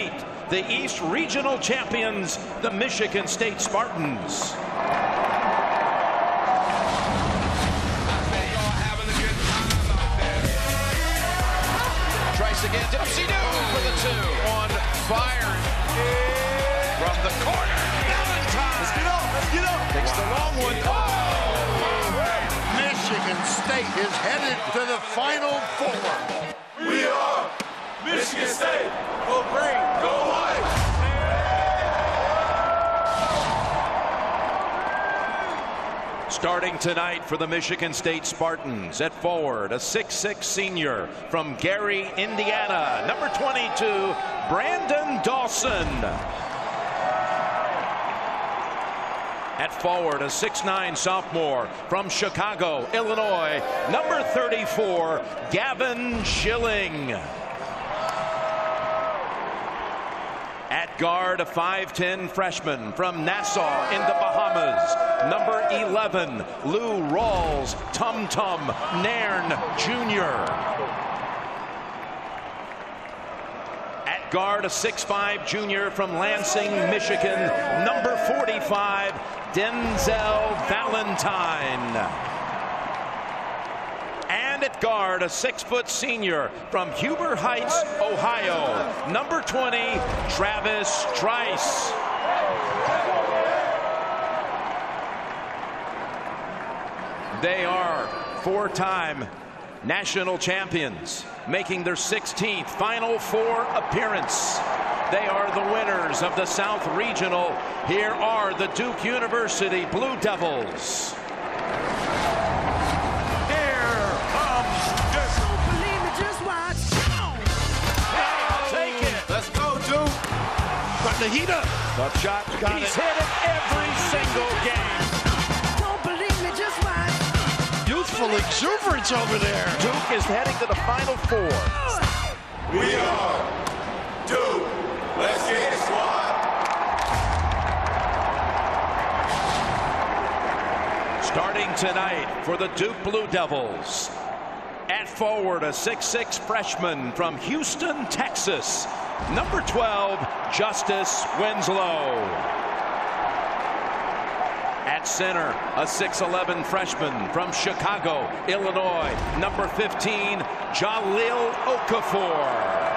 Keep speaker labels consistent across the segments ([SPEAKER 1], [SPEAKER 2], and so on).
[SPEAKER 1] meet the East Regional Champions, the Michigan State Spartans.
[SPEAKER 2] Trice again. Dipsy for the two. On fire. From the corner. Valentine.
[SPEAKER 3] Let's get up. Let's get up.
[SPEAKER 2] Takes the long one. Oh!
[SPEAKER 4] Michigan State is headed to the Final Four.
[SPEAKER 3] We are Michigan State. Go green. Go white.
[SPEAKER 1] Starting tonight for the Michigan State Spartans at forward, a 6'6 senior from Gary, Indiana, number 22, Brandon Dawson. At forward, a 6'9 sophomore from Chicago, Illinois, number 34, Gavin Schilling. At guard, a 5'10 freshman from Nassau in the Bahamas, number 11, Lourawls, Tum Tum Nairn Jr. At guard, a 6'5 junior from Lansing, Michigan, number 45, Denzel Valentine. At guard, a six foot senior from Huber Heights, Ohio, number 20, Travis Trice. They are four time national champions, making their 16th Final Four appearance. They are the winners of the South Regional. Here are the Duke University Blue Devils.
[SPEAKER 4] Starting to heat up.
[SPEAKER 1] Tough shot.
[SPEAKER 4] Got
[SPEAKER 1] He's
[SPEAKER 4] it.
[SPEAKER 1] hit it every single game.
[SPEAKER 5] Don't believe me, just watch.
[SPEAKER 4] Youthful exuberance over there.
[SPEAKER 1] Duke is heading to the Final Four.
[SPEAKER 3] We are Duke. Let's get it, squad.
[SPEAKER 1] Starting tonight for the Duke Blue Devils. At forward, a 6'6 freshman from Houston, Texas, number 12, Justise Winslow. At center, a 6'11 freshman from Chicago, Illinois, number 15, Jahlil Okafor.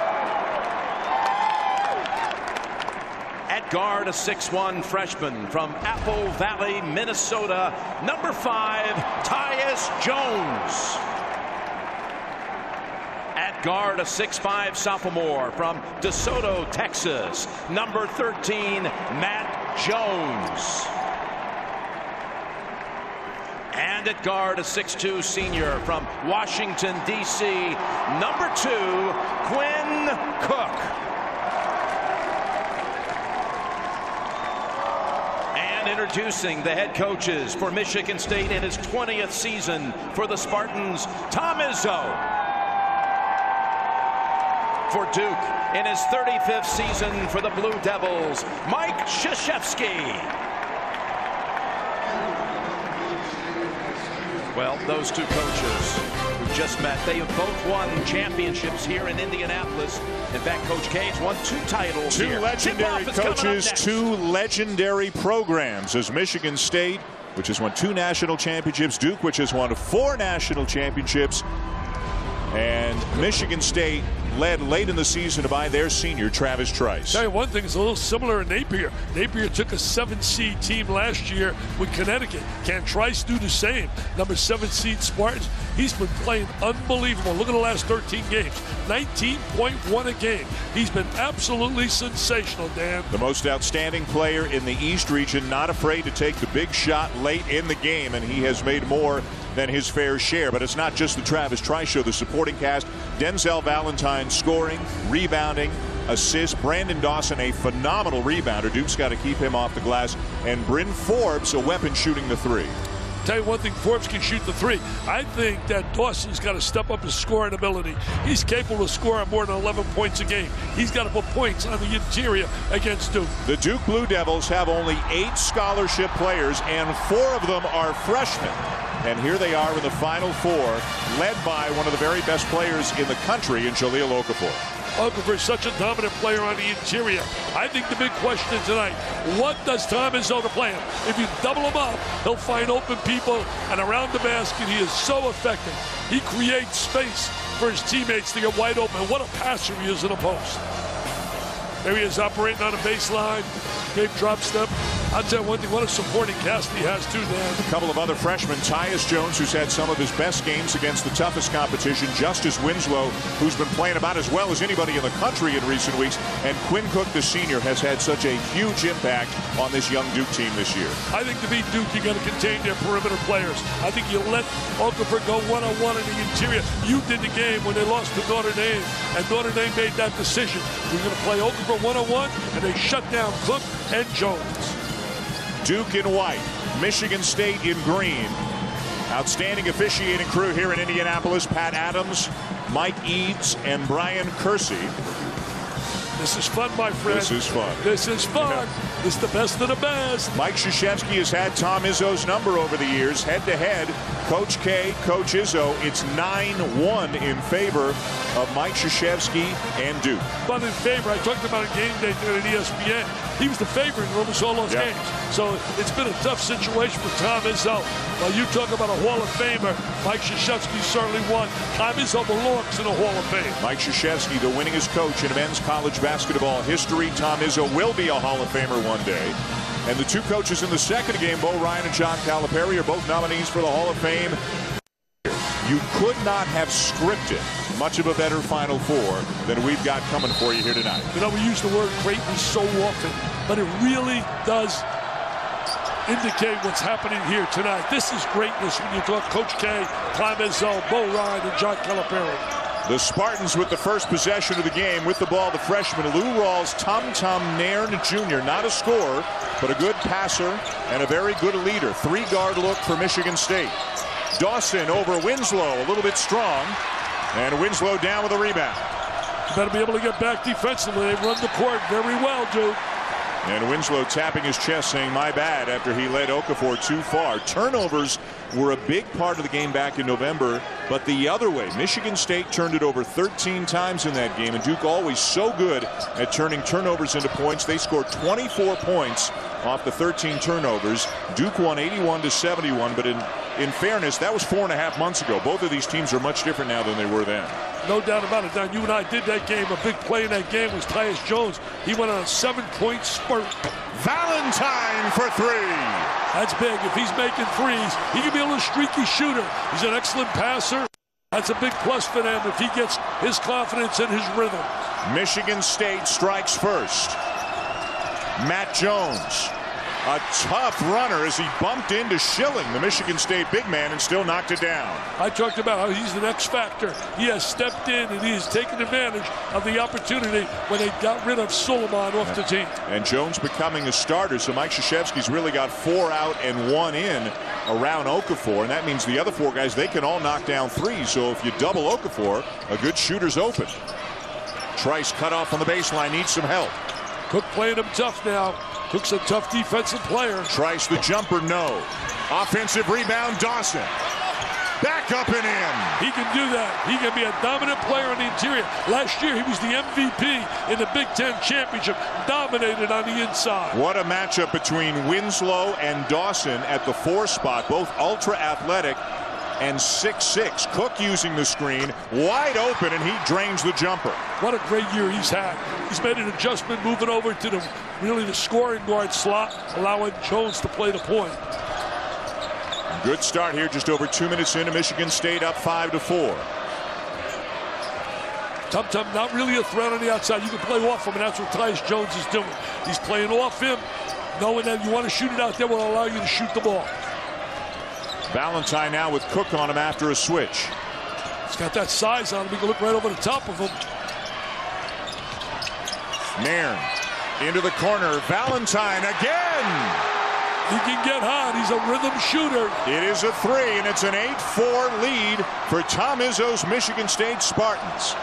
[SPEAKER 1] At guard, a 6'1 freshman from Apple Valley, Minnesota, number 5, Tyus Jones. Guard, a 6'5 sophomore from DeSoto, Texas, number 13, Matt Jones. And at guard, a 6'2 senior from Washington, D.C., number 2, Quinn Cook. And introducing the head coaches for Michigan State in his 20th season for the Spartans, Tom Izzo. For Duke in his 35th season for the Blue Devils, Mike Krzyzewski. Well, those two coaches who just met, they have both won championships here in Indianapolis. In fact, Coach K won two titles
[SPEAKER 6] Two
[SPEAKER 1] here.
[SPEAKER 6] legendary
[SPEAKER 1] Tip-off is coming up
[SPEAKER 6] coaches, two legendary programs as Michigan State, which has won two national championships, Duke, which has won four national championships, and Michigan State led late in the season by their senior, Travis Trice.
[SPEAKER 7] Tell you one thing, is a little similar in Napier. Napier took a seven seed team last year with Connecticut. Can Trice do the same? Number seven seed Spartans. He's been playing unbelievable. Look at the last 13 games 19.1 a game. He's been absolutely sensational, Dan.
[SPEAKER 6] The most outstanding player in the East region, not afraid to take the big shot late in the game, and he has made more than his fair share. But it's not just the Travis Trice show, the supporting cast. Denzel Valentine scoring, rebounding, assists. Brandon Dawson, a phenomenal rebounder. Duke's got to keep him off the glass. And Bryn Forbes, a weapon shooting the three.
[SPEAKER 7] Tell you one thing, Forbes can shoot the three. I think that Dawson's got to step up his scoring ability. He's capable of scoring more than 11 points a game. He's got to put points on the interior against Duke.
[SPEAKER 6] The Duke Blue Devils have only eight scholarship players, and four of them are freshmen. And here they are in the Final Four, led by one of the very best players in the country in Jahlil Okafor.
[SPEAKER 7] Okafor is such a dominant player on the interior. I think the big question tonight, what does Tom Izzo to play him? If you double him up, he'll find open people, and around the basket, he is so effective. He creates space for his teammates to get wide open. What a passer he is in the post. There he is operating on a baseline. Gabe drop step. I'll tell you one thing, what a supporting cast he has too, Dan.
[SPEAKER 6] A couple of other freshmen, Tyus Jones, who's had some of his best games against the toughest competition, Justise Winslow, who's been playing about as well as anybody in the country in recent weeks, and Quinn Cook, the senior, has had such a huge impact on this young Duke team this year.
[SPEAKER 7] I think to beat Duke, you got to contain their perimeter players. I think you let Okafor go one-on-one in the interior. You did the game when they lost to Notre Dame, and Notre Dame made that decision. We're going to play Okafor one-on-one, and they shut down Cook and Jones.
[SPEAKER 6] Duke in white, Michigan State in green. Outstanding officiating crew here in Indianapolis. Pat Adams, Mike Eades, and Brian Kersey.
[SPEAKER 7] This is fun, my friend.
[SPEAKER 6] This is fun.
[SPEAKER 7] This is fun. Yeah. This is the best of the best.
[SPEAKER 6] Mike Krzyzewski has had Tom Izzo's number over the years, head to head. Coach K, Coach Izzo. It's 9-1 in favor of Mike Krzyzewski and Duke.
[SPEAKER 7] But in favor, I talked about a game day at ESPN. He was the favorite in almost all those yeah. games. So it's been a tough situation for Tom Izzo. While you talk about a Hall of Famer, Mike Krzyzewski certainly won. Tom Izzo belongs in the Hall of Fame.
[SPEAKER 6] Mike Krzyzewski, the winningest coach in men's college basketball history. Tom Izzo will be a Hall of Famer one day. And the two coaches in the second game, Bo Ryan and John Calipari, are both nominees for the Hall of Fame. You could not have scripted much of a better Final Four than we've got coming for you here tonight.
[SPEAKER 7] You know, we use the word greatness so often, but it really does indicate what's happening here tonight. This is greatness when you talk Coach K, Izzo, Bo Ryan, and John Calipari.
[SPEAKER 6] The Spartans with the first possession of the game with the ball. The freshman Lourawls, Tum Tum Nairn Jr. Not a scorer, but a good passer and a very good leader. Three guard look for Michigan State. Dawson over Winslow, a little bit strong. And Winslow down with a rebound.
[SPEAKER 7] Better be able to get back defensively. They run the court very well, Duke.
[SPEAKER 6] And Winslow tapping his chest saying, my bad, after he led Okafor too far. Turnovers were a big part of the game back in November, but the other way. Michigan State turned it over 13 times in that game, and Duke always so good at turning turnovers into points. They scored 24 points off the 13 turnovers. Duke won 81 to 71, but in, in fairness, that was four and a half months ago. Both of these teams are much different now than they were then.
[SPEAKER 7] No doubt about it, Don. You and I did that game. A big play in that game was Tyus Jones. He went on a seven-point spurt.
[SPEAKER 6] Valentine for three.
[SPEAKER 7] That's big. If he's making threes, he can be a little streaky shooter. He's an excellent passer. That's a big plus for them if he gets his confidence and his rhythm.
[SPEAKER 6] Michigan State strikes first. Matt Jones a tough runner as he bumped into Schilling, the Michigan State big man, and still knocked it down.
[SPEAKER 7] I talked about how he's the X factor. He has stepped in and he has taken advantage of the opportunity when they got rid of Sulaimon off the team.
[SPEAKER 6] And Jones becoming a starter, so Mike Krzyzewski's really got four out and one in around Okafor, and that means the other four guys, they can all knock down three. So if you double Okafor, a good shooter's open. Trice cut off on the baseline, needs some help.
[SPEAKER 7] Cook playing him tough now. Cook's a tough defensive player.
[SPEAKER 6] Tries the jumper, no. Offensive rebound, Dawson. Back up and in.
[SPEAKER 7] He can do that. He can be a dominant player on the interior. Last year, he was the MVP in the Big Ten Championship, dominated on the inside.
[SPEAKER 6] What a matchup between Winslow and Dawson at the four spot, both ultra athletic and 6-6. Cook using the screen, wide open, and he drains the jumper.
[SPEAKER 7] What a great year he's had. He's made an adjustment moving over to the really the scoring guard slot, allowing Jones to play the point.
[SPEAKER 6] Good start here, just over two minutes into Michigan State up five to four.
[SPEAKER 7] Tum Tum not really a threat on the outside. You can play off him, and that's what Tyus Jones is doing. He's playing off him, knowing that you want to shoot it out there will allow you to shoot the ball.
[SPEAKER 6] Valentine now with Cook on him after a switch.
[SPEAKER 7] He's got that size on him. He can look right over the top of him.
[SPEAKER 6] Nairn into the corner. Valentine again.
[SPEAKER 7] He can get hot. He's a rhythm shooter.
[SPEAKER 6] It is a three, and it's an 8-4 lead for Tom Izzo's Michigan State Spartans.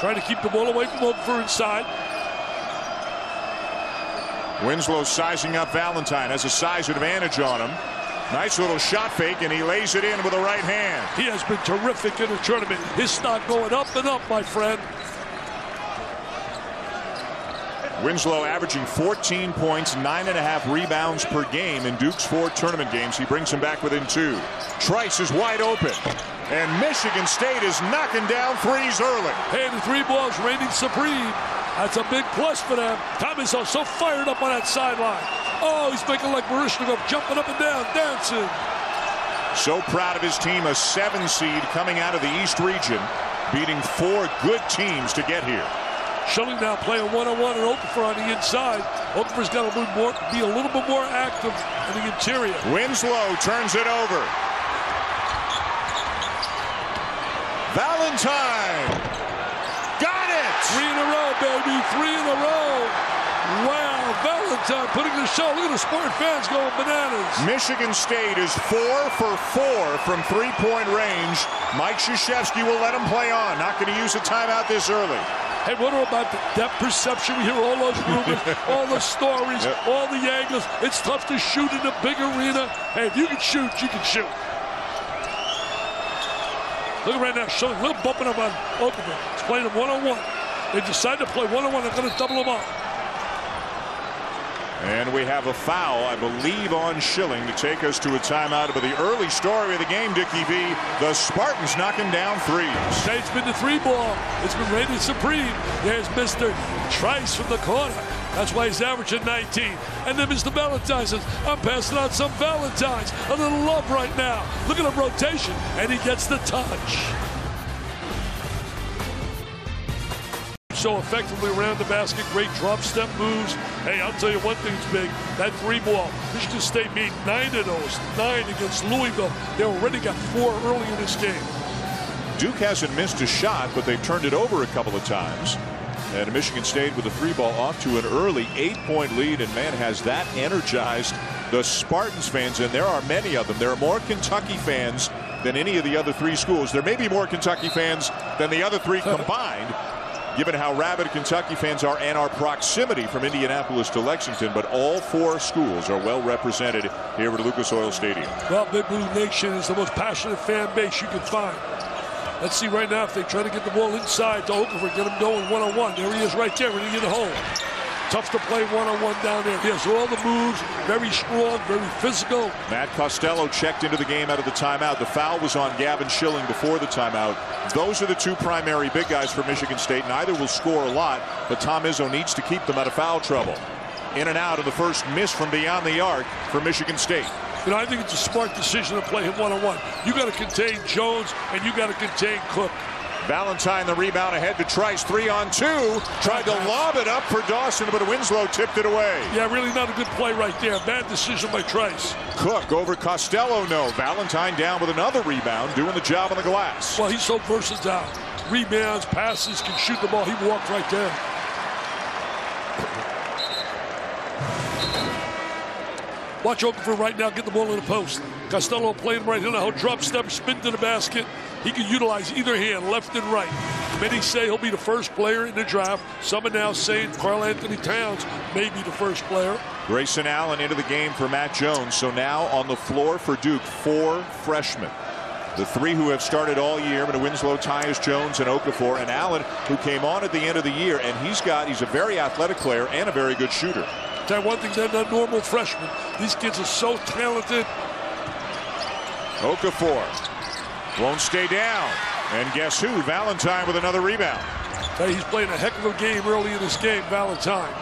[SPEAKER 7] Trying to keep the ball away from for inside.
[SPEAKER 6] Winslow sizing up Valentine has a size advantage on him. Nice little shot fake, and he lays it in with the right hand.
[SPEAKER 7] He has been terrific in the tournament. His stock going up and up, my friend.
[SPEAKER 6] Winslow averaging 14 points, nine and a half rebounds per game in Duke's four tournament games. He brings him back within two. Trice is wide open. And Michigan State is knocking down threes early.
[SPEAKER 7] Hey, the three balls reigning supreme. That's a big plus for them. Tommy's so fired up on that sideline. Oh, he's making like Baryshnikov, jumping up and down, dancing.
[SPEAKER 6] So proud of his team, a seven seed coming out of the East region, beating four good teams to get here.
[SPEAKER 7] Schilling now playing one-on-one and Okafor on the inside. Okafor's got to more, be a little bit more active in the interior.
[SPEAKER 6] Winslow turns it over. Valentine.
[SPEAKER 7] Three in a row, baby. Three in a row. Wow, Valentine putting the show. Look at the sport fans going bananas.
[SPEAKER 6] Michigan State is four for four from three-point range. Mike Krzyzewski will let him play on. Not going to use a timeout this early.
[SPEAKER 7] Hey, what about the depth perception? We hear all those rumors, all the stories, yep. all the angles. It's tough to shoot in a big arena. Hey, if you can shoot, you can shoot. Look right now, showing a little bumping up on Okafor. He's playing him one-on-one. They decided to play one-on-one. They're going to double them up.
[SPEAKER 6] And we have a foul, I believe, on Schilling to take us to a timeout. But the early story of the game, Dickie V, the Spartans knocking down threes.
[SPEAKER 7] It's been the three ball. It's been rated supreme. There's Mr. Trice from the corner. That's why he's averaging 19. And then Mr. Valentine says, I'm passing out some Valentines. A little love right now. Look at the rotation. And he gets the touch. So effectively around the basket. Great drop step moves. Hey, I'll tell you one thing's big. That three ball. Michigan State made nine of those. Nine against Louisville. They already got four early in this game.
[SPEAKER 6] Duke hasn't missed a shot, but they've turned it over a couple of times. And Michigan State with a three ball off to an early eight point lead. And man, has that energized the Spartans fans. And there are many of them. There are more Kentucky fans than any of the other three schools. There may be more Kentucky fans than the other three combined given how rabid Kentucky fans are and our proximity from Indianapolis to Lexington. But all four schools are well represented here at Lucas Oil Stadium.
[SPEAKER 7] Well, Big Blue Nation is the most passionate fan base you can find. Let's see right now if they try to get the ball inside to Okafor, get him going one-on-one. There he is right there, ready to get home. Tough to play one-on-one down there. He has all the moves, very strong, very physical.
[SPEAKER 6] Matt Costello checked into the game out of the timeout. The foul was on Gavin Schilling before the timeout. Those are the two primary big guys for Michigan State. Neither will score a lot, but Tom Izzo needs to keep them out of foul trouble. In and out of the first miss from beyond the arc for Michigan State.
[SPEAKER 7] You know, I think it's a smart decision to play him one-on-one. You got to contain Jones, and you got to contain Cook.
[SPEAKER 6] Valentine the rebound ahead to Trice. Three on two. Tried to lob it up for Dawson, but Winslow tipped it away.
[SPEAKER 7] Yeah, really not a good play right there. Bad decision by Trice.
[SPEAKER 6] Cook over Costello, no. Valentine down with another rebound, doing the job on the glass.
[SPEAKER 7] Well, he's so versatile. Rebounds, passes, can shoot the ball. He walked right there. Watch Okafor right now get the ball in the post. Costello playing right here now. Drop step, spin to the basket. He can utilize either hand, left and right. Many say he'll be the first player in the draft. Some are now saying Karl-Anthony Towns may be the first player.
[SPEAKER 6] Grayson Allen into the game for Matt Jones. So now on the floor for Duke, four freshmen. The three who have started all year, but Winslow, Tyus Jones, and Okafor, and Allen, who came on at the end of the year, and he's got, he's a very athletic player and a very good shooter.
[SPEAKER 7] Tell one thing, they're not normal freshmen. These kids are so talented.
[SPEAKER 6] Okafor won't stay down. And guess who? Valentine with another rebound.
[SPEAKER 7] Hey, he's playing a heck of a game early in this game, Valentine.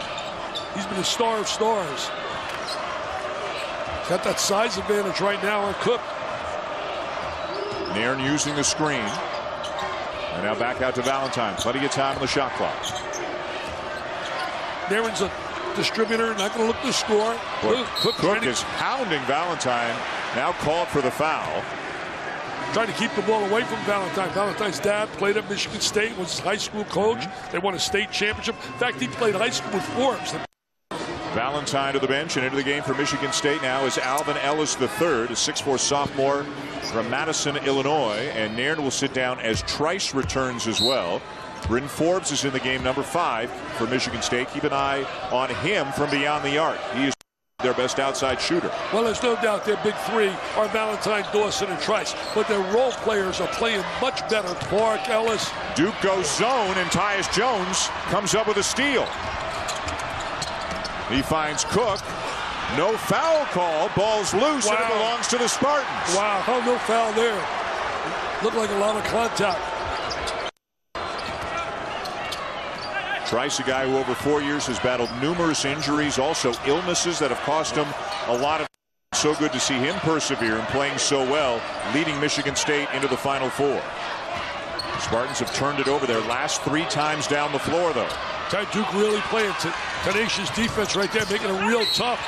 [SPEAKER 7] He's been a star of stars. Got that size advantage right now on Cook.
[SPEAKER 6] Nairn using the screen. And now back out to Valentine. Plenty of time on the shot clock.
[SPEAKER 7] Nairn's a distributor, not going to look to score.
[SPEAKER 6] Cook, Cook is hounding Valentine. Now called for the foul.
[SPEAKER 7] Trying to keep the ball away from Valentine. Valentine's dad played at Michigan State, was his high school coach. They won a state championship. In fact, he played high school with Forbes.
[SPEAKER 6] Valentine to the bench and into the game for Michigan State now is Alvin Ellis III, a 6'4 sophomore from Madison, Illinois. And Nairn will sit down as Trice returns as well. Bryn Forbes is in the game number five for Michigan State. Keep an eye on him from beyond the arc. He is their best outside shooter.
[SPEAKER 7] Well, there's no doubt their big three are Valentine, Dawson, and Trice, but their role players are playing much better. Clark, Ellis.
[SPEAKER 6] Duke goes zone, and Tyus Jones comes up with a steal. He finds Cook. No foul call. Ball's loose, wow. and it belongs to the Spartans.
[SPEAKER 7] Wow, how no foul there. Looked like a lot of contact.
[SPEAKER 6] Trice, a guy who over four years has battled numerous injuries, also illnesses that have cost him a lot of. So good to see him persevere and playing so well, leading Michigan State into the Final Four. Spartans have turned it over their last three times down the floor, though.
[SPEAKER 7] Ty Duke really playing tenacious defense right there, making it real tough.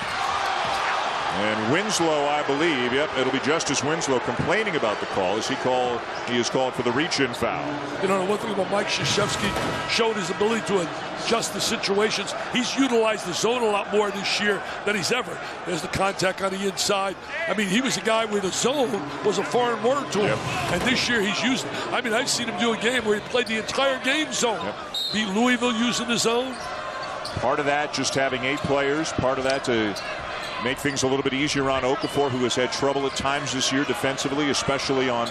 [SPEAKER 6] And Winslow, I believe, yep, it'll be Justise Winslow complaining about the call as he called he is called for the reach-in foul.
[SPEAKER 7] You know, one thing about Mike Krzyzewski showed his ability to adjust the situations. He's utilized the zone a lot more this year than he's ever. There's the contact on the inside. I mean, he was a guy where the zone was a foreign word to him. Yep. And this year he's used I mean, I've seen him do a game where he played the entire game zone. Yep. Beat Louisville using the zone.
[SPEAKER 6] Part of that just having eight players. Part of that to make things a little bit easier on Okafor, who has had trouble at times this year defensively, especially on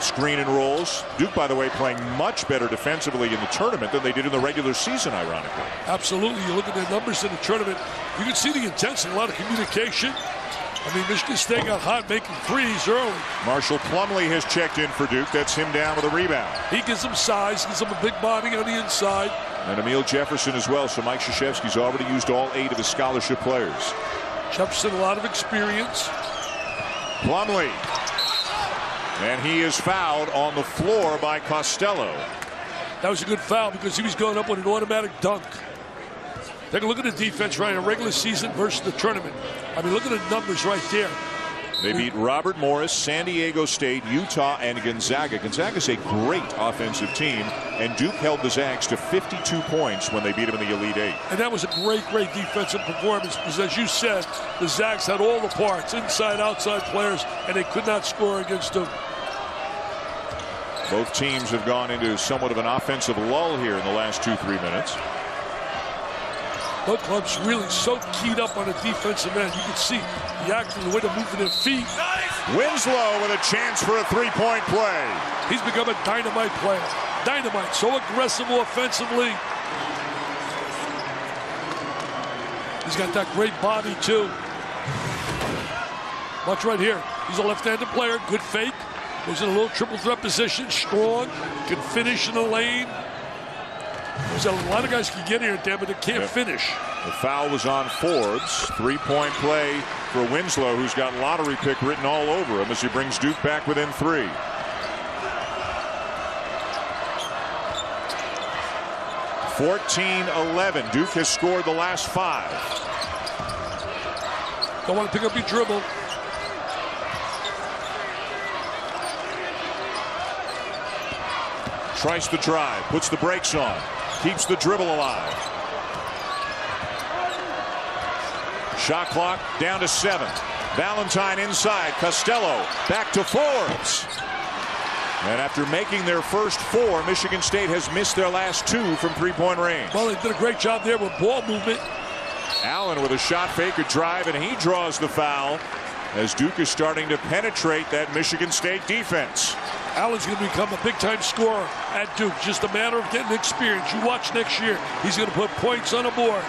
[SPEAKER 6] screen and rolls. Duke, by the way, playing much better defensively in the tournament than they did in the regular season, ironically.
[SPEAKER 7] Absolutely. You look at their numbers in the tournament, you can see the intensity, a lot of communication. I mean, Michigan State got hot making threes early.
[SPEAKER 6] Marshall Plumlee has checked in for Duke. That's him down with a rebound.
[SPEAKER 7] He gives them size, gives them a big body on the inside.
[SPEAKER 6] And Amile Jefferson as well. So Mike Krzyzewski's already used all eight of his scholarship players.
[SPEAKER 7] Jefferson, a lot of experience.
[SPEAKER 6] Plumlee. And he is fouled on the floor by Costello.
[SPEAKER 7] That was a good foul because he was going up with an automatic dunk. Take a look at the defense right in a regular season versus the tournament. I mean, look at the numbers right there.
[SPEAKER 6] They beat Robert Morris, San Diego State, Utah, and Gonzaga. Gonzaga's a great offensive team, and Duke held the Zags to 52 points when they beat them in the Elite Eight.
[SPEAKER 7] And that was a great, great defensive performance because, as you said, the Zags had all the parts, inside, outside players, and they could not score against them.
[SPEAKER 6] Both teams have gone into somewhat of an offensive lull here in the last two, three minutes.
[SPEAKER 7] Both clubs really so keyed up on the defensive end. You can see the acting, the way they're moving their feet.
[SPEAKER 6] Winslow with a chance for a three-point play.
[SPEAKER 7] He's become a dynamite player. Dynamite, so aggressive offensively. He's got that great body, too. Watch right here. He's a left-handed player, good fake. Goes in a little triple threat position, strong, can finish in the lane. There's a lot of guys can get here, Dan, but they can't yep. finish.
[SPEAKER 6] The foul was on Forbes. Three-point play for Winslow, who's got lottery pick written all over him as he brings Duke back within three. Fourteen eleven. Duke has scored the last five.
[SPEAKER 7] Don't want to pick up your dribble.
[SPEAKER 6] Trice the drive, puts the brakes on keeps the dribble alive. Shot clock down to seven. Valentine inside. Costello back to Forbes. And after making their first four, Michigan State has missed their last two from three-point range.
[SPEAKER 7] Well, they did a great job there with ball movement.
[SPEAKER 6] Allen with a shot fake, a drive, and he draws the foul as Duke is starting to penetrate that Michigan State defense.
[SPEAKER 7] Allen's going to become a big-time scorer at Duke. Just a matter of getting experience. You watch next year. He's going to put points on the board.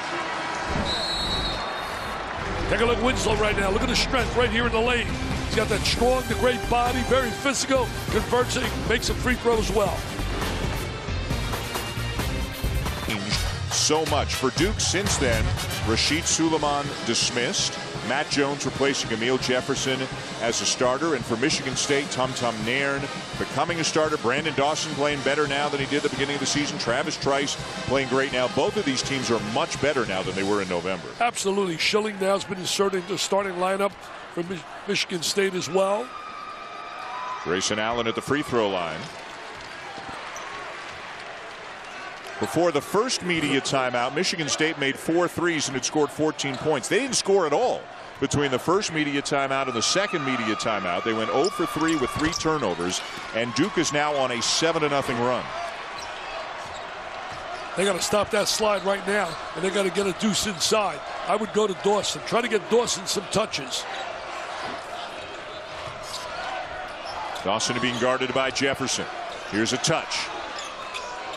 [SPEAKER 7] Take a look at Winslow right now. Look at the strength right here in the lane. He's got that strong, the great body, very physical, converts it, makes a free throw as well.
[SPEAKER 6] So much for Duke since then. Rasheed Sulaimon dismissed. Matt Jones replacing Amile Jefferson as a starter. And for Michigan State, Tum Tum Nairn becoming a starter. Brandon Dawson playing better now than he did at the beginning of the season. Travis Trice playing great now. Both of these teams are much better now than they were in November.
[SPEAKER 7] Absolutely. Schilling now has been inserted into the starting lineup for Michigan State as well.
[SPEAKER 6] Grayson Allen at the free throw line. Before the first media timeout, Michigan State made four threes and had scored 14 points. They didn't score at all between the first media timeout and the second media timeout. They went 0 for 3 with three turnovers, and Duke is now on a 7 0 run.
[SPEAKER 7] They got to stop that slide right now, and they got to get a deuce inside. I would go to Dawson. Try to get Dawson some touches.
[SPEAKER 6] Dawson being guarded by Jefferson. Here's a touch.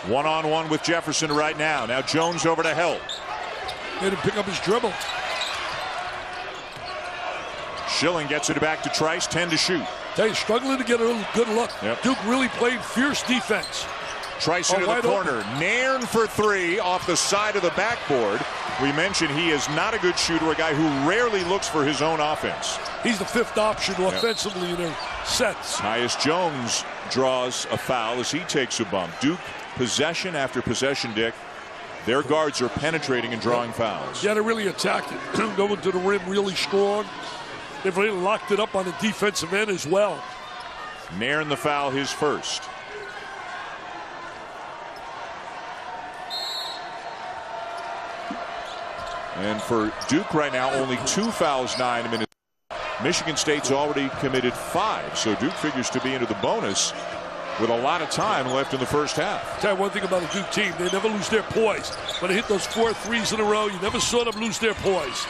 [SPEAKER 6] One on one with Jefferson right now. Now Jones over to help.
[SPEAKER 7] Made him pick up his dribble.
[SPEAKER 6] Schilling gets it back to Trice, 10 to shoot.
[SPEAKER 7] You, struggling to get a good look.
[SPEAKER 6] Yep.
[SPEAKER 7] Duke really played fierce defense.
[SPEAKER 6] Trice
[SPEAKER 7] Oh,
[SPEAKER 6] into the corner. Nairn for three off the side of the backboard. We mentioned he is not a good shooter, a guy who rarely looks for his own offense.
[SPEAKER 7] He's the fifth option offensively in their sets.
[SPEAKER 6] Tyus Jones draws a foul as he takes a bump. Duke possession after possession, Dick. Their guards are penetrating and drawing fouls.
[SPEAKER 7] Yeah, they're really attacked it. Going to the rim really strong. They've really locked it up on the defensive end as well.
[SPEAKER 6] Nairn the foul, his first. And for Duke right now, only two fouls, nine minutes. Michigan State's already committed five, so Duke figures to be into the bonus with a lot of time left in the first half.
[SPEAKER 7] Tell you one thing about the Duke team, they never lose their poise. When they hit those four threes in a row, you never saw them lose their poise.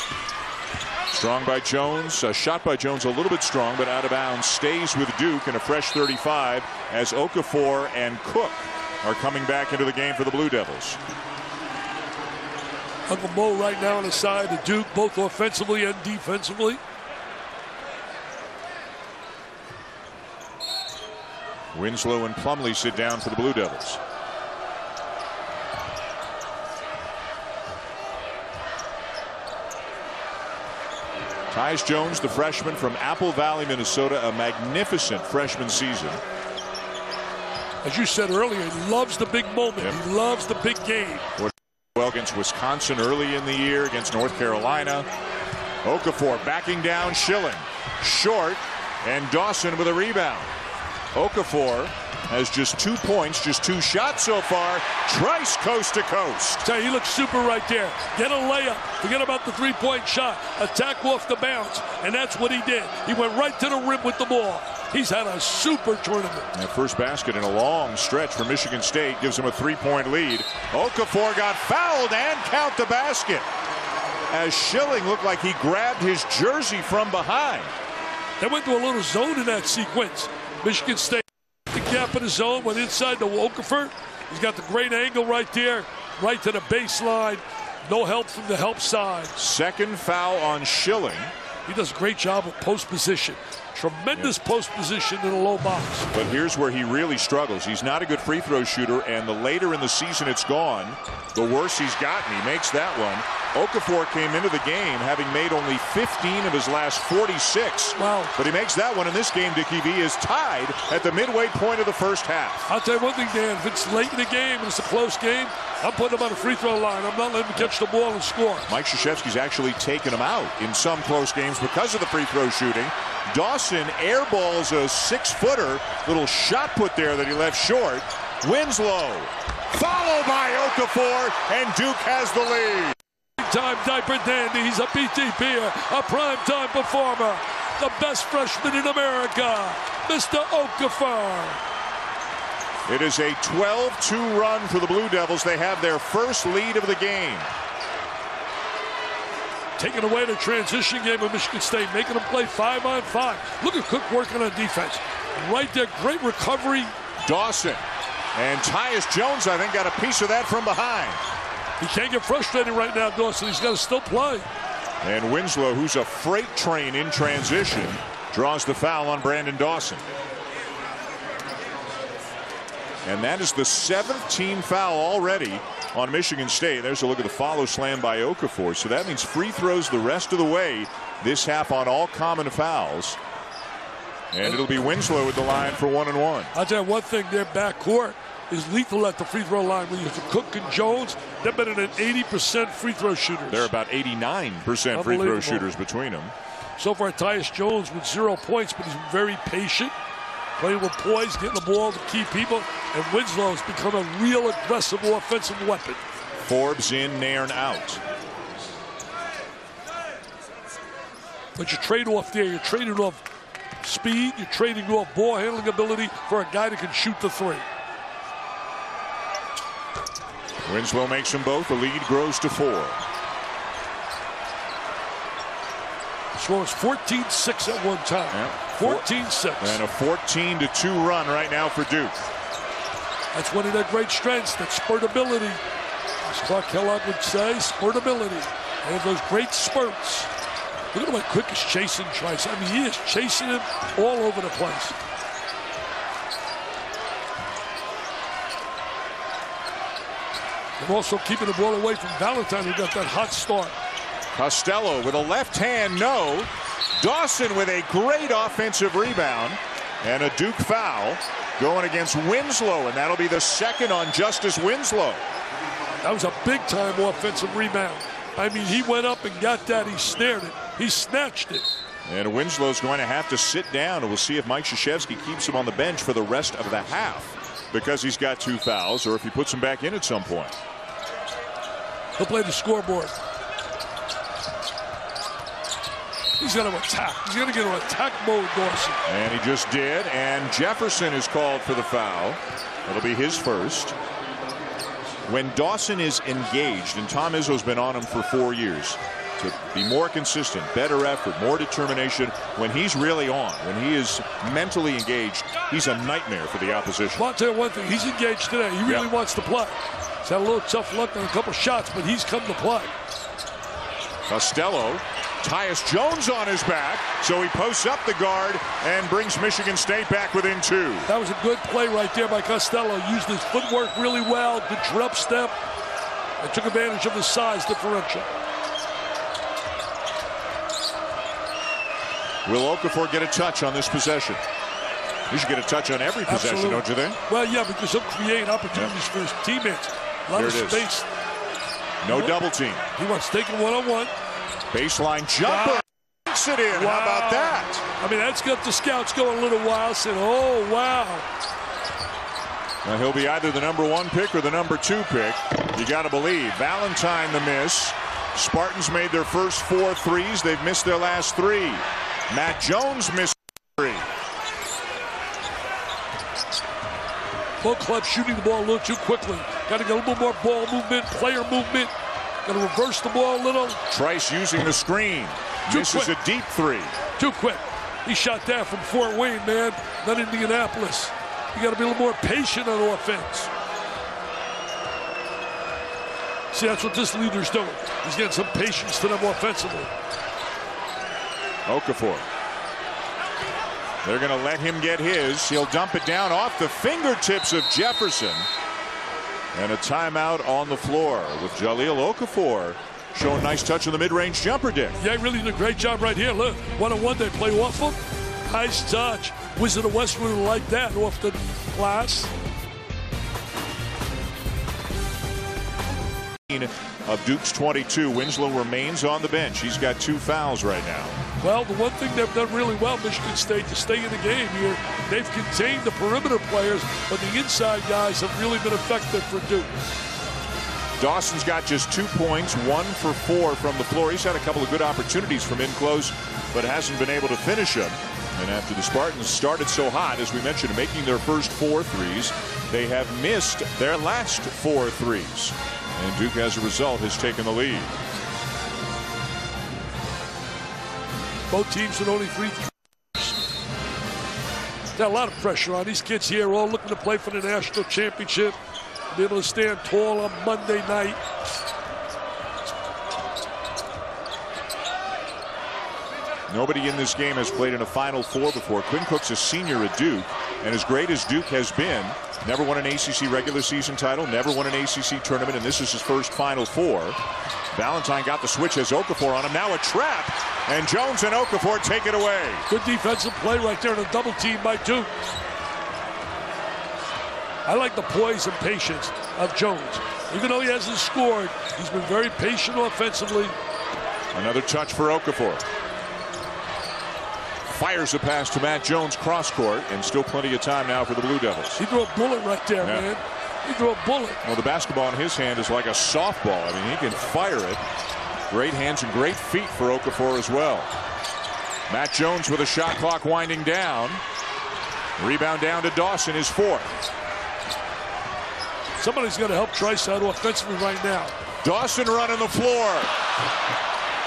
[SPEAKER 6] Strong by Jones, a shot by Jones a little bit strong, but out of bounds. Stays with Duke in a fresh 35 as Okafor and Cook are coming back into the game for the Blue Devils.
[SPEAKER 7] Uncle Mo right now on the side of Duke, both offensively and defensively.
[SPEAKER 6] Winslow and Plumlee sit down for the Blue Devils. Tyus Jones, the freshman from Apple Valley, Minnesota, a magnificent freshman season.
[SPEAKER 7] As you said earlier, he loves the big moment.
[SPEAKER 6] Yep.
[SPEAKER 7] He loves the big game.
[SPEAKER 6] Well against Wisconsin early in the year, against North Carolina. Okafor backing down Schilling. Short, and Dawson with a rebound. Okafor has just two points, just two shots so far. Trice coast to coast.
[SPEAKER 7] Tell you, he looks super right there. Get a layup. Forget about the three-point shot. Attack off the bounce. And that's what he did. He went right to the rim with the ball. He's had a super tournament.
[SPEAKER 6] That first basket in a long stretch for Michigan State gives him a three-point lead. Okafor got fouled and count the basket. As Schilling looked like he grabbed his jersey from behind.
[SPEAKER 7] They went to a little zone in that sequence. Michigan State, gap in the zone, went inside to Okafor. He's got the great angle right there, right to the baseline. No help from the help side.
[SPEAKER 6] Second foul on Schilling.
[SPEAKER 7] He does a great job of post position. Tremendous post position in a low box.
[SPEAKER 6] But here's where he really struggles. He's not a good free throw shooter, and the later in the season it's gone, the worse he's gotten. He makes that one. Okafor came into the game having made only 15 of his last 46.
[SPEAKER 7] Wow.
[SPEAKER 6] But he makes that one in this game. Dickie V is tied at the midway point of the first half.
[SPEAKER 7] I'll tell you one thing, Dan. If it's late in the game and it's a close game, I'm putting him on the free throw line. I'm not letting him catch the ball and score.
[SPEAKER 6] Mike Krzyzewski's actually taken him out in some close games because of the free throw shooting. Dawson airballs a six-footer, little shot put there that he left short. Winslow, followed by Okafor, and Duke has the lead.
[SPEAKER 7] Time diaper dandy. He's a PTP, a prime time performer. The best freshman in America, Mr. Okafor.
[SPEAKER 6] It is a 12-2 run for the Blue Devils. They have their first lead of the game.
[SPEAKER 7] Taking away the transition game of Michigan State, making them play five on five. Look at Cook working on defense. Right there, great recovery.
[SPEAKER 6] Dawson and Tyus Jones, I think, got a piece of that from behind.
[SPEAKER 7] He can't get frustrated right now, Dawson. He's got to still play.
[SPEAKER 6] And Winslow, who's a freight train in transition, draws the foul on Brandon Dawson. And that is the seventh team foul already on Michigan State. There's a look at the follow slam by Okafor. So that means free throws the rest of the way this half on all common fouls. And it'll be Winslow at the line for one and one.
[SPEAKER 7] I'll tell you one thing, their backcourt is lethal at the free throw line. When you have Cook and Jones, they're better than 80% free throw shooters.
[SPEAKER 6] They're about 89% free throw shooters between them.
[SPEAKER 7] So far, Tyus Jones with zero points, but he's very patient, playing with poise, getting the ball to key people, and Winslow's become a real aggressive offensive weapon.
[SPEAKER 6] Forbes in, Nairn out.
[SPEAKER 7] But you trade off there, you're trading off speed, you're trading off ball handling ability for a guy that can shoot the three.
[SPEAKER 6] Winslow makes them both. The lead grows to four.
[SPEAKER 7] Scores 14-6 at one time.
[SPEAKER 6] Yeah.
[SPEAKER 7] 14-6.
[SPEAKER 6] And a 14 to 2 run right now for Duke.
[SPEAKER 7] That's one of their great strengths, that spurtability. As Clark Kellogg would say, spurtability. They have those great spurts. Look at how quick is chasing Trice. I mean, he is chasing him all over the place. And also keeping the ball away from Valentine, who got that hot start.
[SPEAKER 6] Costello with a left hand no. Dawson with a great offensive rebound and a Duke foul going against Winslow, and that'll be the second on Justise Winslow.
[SPEAKER 7] That was a big time offensive rebound. I mean, he went up and got that. He snared it. He snatched it.
[SPEAKER 6] And Winslow's going to have to sit down, and we'll see if Mike Krzyzewski keeps him on the bench for the rest of the half because he's got two fouls, or if he puts him back in at some point.
[SPEAKER 7] He'll play the scoreboard. He's going to attack. He's going to get into attack mode, Dawson.
[SPEAKER 6] And he just did. And Jefferson is called for the foul. It'll be his first. When Dawson is engaged, and Tom Izzo's been on him for four years, to be more consistent, better effort, more determination. When he's really on, when he is mentally engaged, he's a nightmare for the opposition.
[SPEAKER 7] Well, I'll tell you one thing. He's engaged today. He really wants to play. He's had a little tough luck on a couple shots, but he's come to play.
[SPEAKER 6] Costello Tyus Jones on his back, so he posts up the guard and brings Michigan State back within two.
[SPEAKER 7] That was a good play right there by Costello. Used his footwork really well, good drop step, and took advantage of the size differential.
[SPEAKER 6] Will Okafor get a touch on this possession? He should get a touch on every possession,
[SPEAKER 7] Absolutely.
[SPEAKER 6] don't you think?
[SPEAKER 7] Well, yeah, because he'll create opportunities for his teammates. A lot
[SPEAKER 6] Here
[SPEAKER 7] of
[SPEAKER 6] it is.
[SPEAKER 7] space.
[SPEAKER 6] No double team.
[SPEAKER 7] He wants taking one-on-one.
[SPEAKER 6] Baseline jumper. Puts it in. How about that?
[SPEAKER 7] I mean, that's got the scouts going a little wild, Said, oh, wow.
[SPEAKER 6] Now he'll be either the number one pick or the number two pick. You got to believe. Valentine the miss. Spartans made their first four threes. They've missed their last three. Matt Jones missed three.
[SPEAKER 7] Both clubs shooting the ball a little too quickly. Got to get a little more ball movement, player movement. Got to reverse the ball a little.
[SPEAKER 6] Trice using the screen.
[SPEAKER 7] Too
[SPEAKER 6] Misses
[SPEAKER 7] quick.
[SPEAKER 6] a deep three.
[SPEAKER 7] Too quick. He shot that from Fort Wayne, man, not Indianapolis. You got to be a little more patient on offense. See, that's what this leader's doing. He's getting some patience to them offensively.
[SPEAKER 6] Okafor. They're going to let him get his. He'll dump it down off the fingertips of Jefferson. And a timeout on the floor with Jahlil Okafor showing nice touch on the mid-range jumper, Dick.
[SPEAKER 7] Yeah, really did a great job right here. Look, one-on-one they play off him. Nice touch. Wizard of Westwood would like that off the glass.
[SPEAKER 6] Of Duke's 22, Winslow remains on the bench. He's got two fouls right now.
[SPEAKER 7] Well, the one thing they've done really well, Michigan State, to stay in the game here, they've contained the perimeter players, but the inside guys have really been effective for Duke.
[SPEAKER 6] Dawson's got just two points, one for four from the floor. He's had a couple of good opportunities from in close, but hasn't been able to finish them. And after the Spartans started so hot, as we mentioned, making their first four threes, they have missed their last four threes. And Duke, as a result, has taken the lead.
[SPEAKER 7] Both teams with only three. Got a lot of pressure on these kids here, all looking to play for the national championship. Be able to stand tall on Monday night.
[SPEAKER 6] Nobody in this game has played in a Final Four before. Quinn Cook's a senior at Duke, and as great as Duke has been, never won an ACC regular season title, never won an ACC tournament, and this is his first Final Four. Valentine got the switch, has Okafor on him. Now a trap, and Jones and Okafor take it away.
[SPEAKER 7] Good defensive play right there, and a double team by Duke. I like the poise and patience of Jones. Even though he hasn't scored, he's been very patient offensively.
[SPEAKER 6] Another touch for Okafor. Fires a pass to Matt Jones cross court, and still plenty of time now for the Blue Devils.
[SPEAKER 7] He threw a bullet right there,
[SPEAKER 6] Yeah.
[SPEAKER 7] man. He threw a bullet.
[SPEAKER 6] Well, the basketball in his hand is like a softball. I mean, he can fire it. Great hands and great feet for Okafor as well. Matt Jones with a shot clock winding down. Rebound down to Dawson, his fourth.
[SPEAKER 7] Somebody's going to help Trice out offensively right now.
[SPEAKER 6] Dawson running the floor.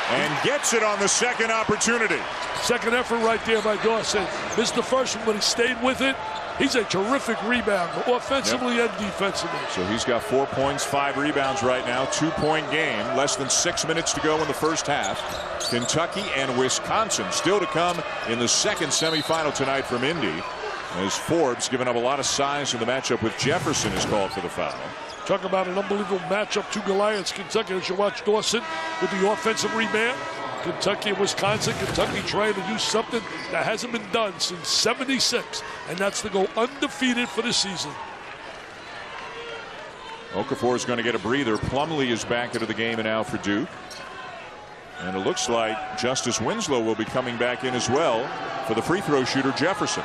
[SPEAKER 6] And gets it on the second opportunity.
[SPEAKER 7] Second effort right there by Dawson. Missed the first one, but he stayed with it. He's a terrific rebounder, offensively yep. and defensively.
[SPEAKER 6] So he's got four points, five rebounds right now, two point game, less than six minutes to go in the first half. Kentucky and Wisconsin still to come in the second semifinal tonight from Indy. As Forbes, giving up a lot of size in the matchup with Jefferson, is called for the foul.
[SPEAKER 7] Talk about an unbelievable matchup. Two Goliaths. Kentucky, as you watch Dawson with the offensive rebound. Kentucky and Wisconsin. Kentucky trying to do something that hasn't been done since 76, and that's to go undefeated for the season.
[SPEAKER 6] Okafor is going to get a breather. Plumlee is back into the game and now for Duke. And it looks like Justise Winslow will be coming back in as well for the free throw shooter Jefferson.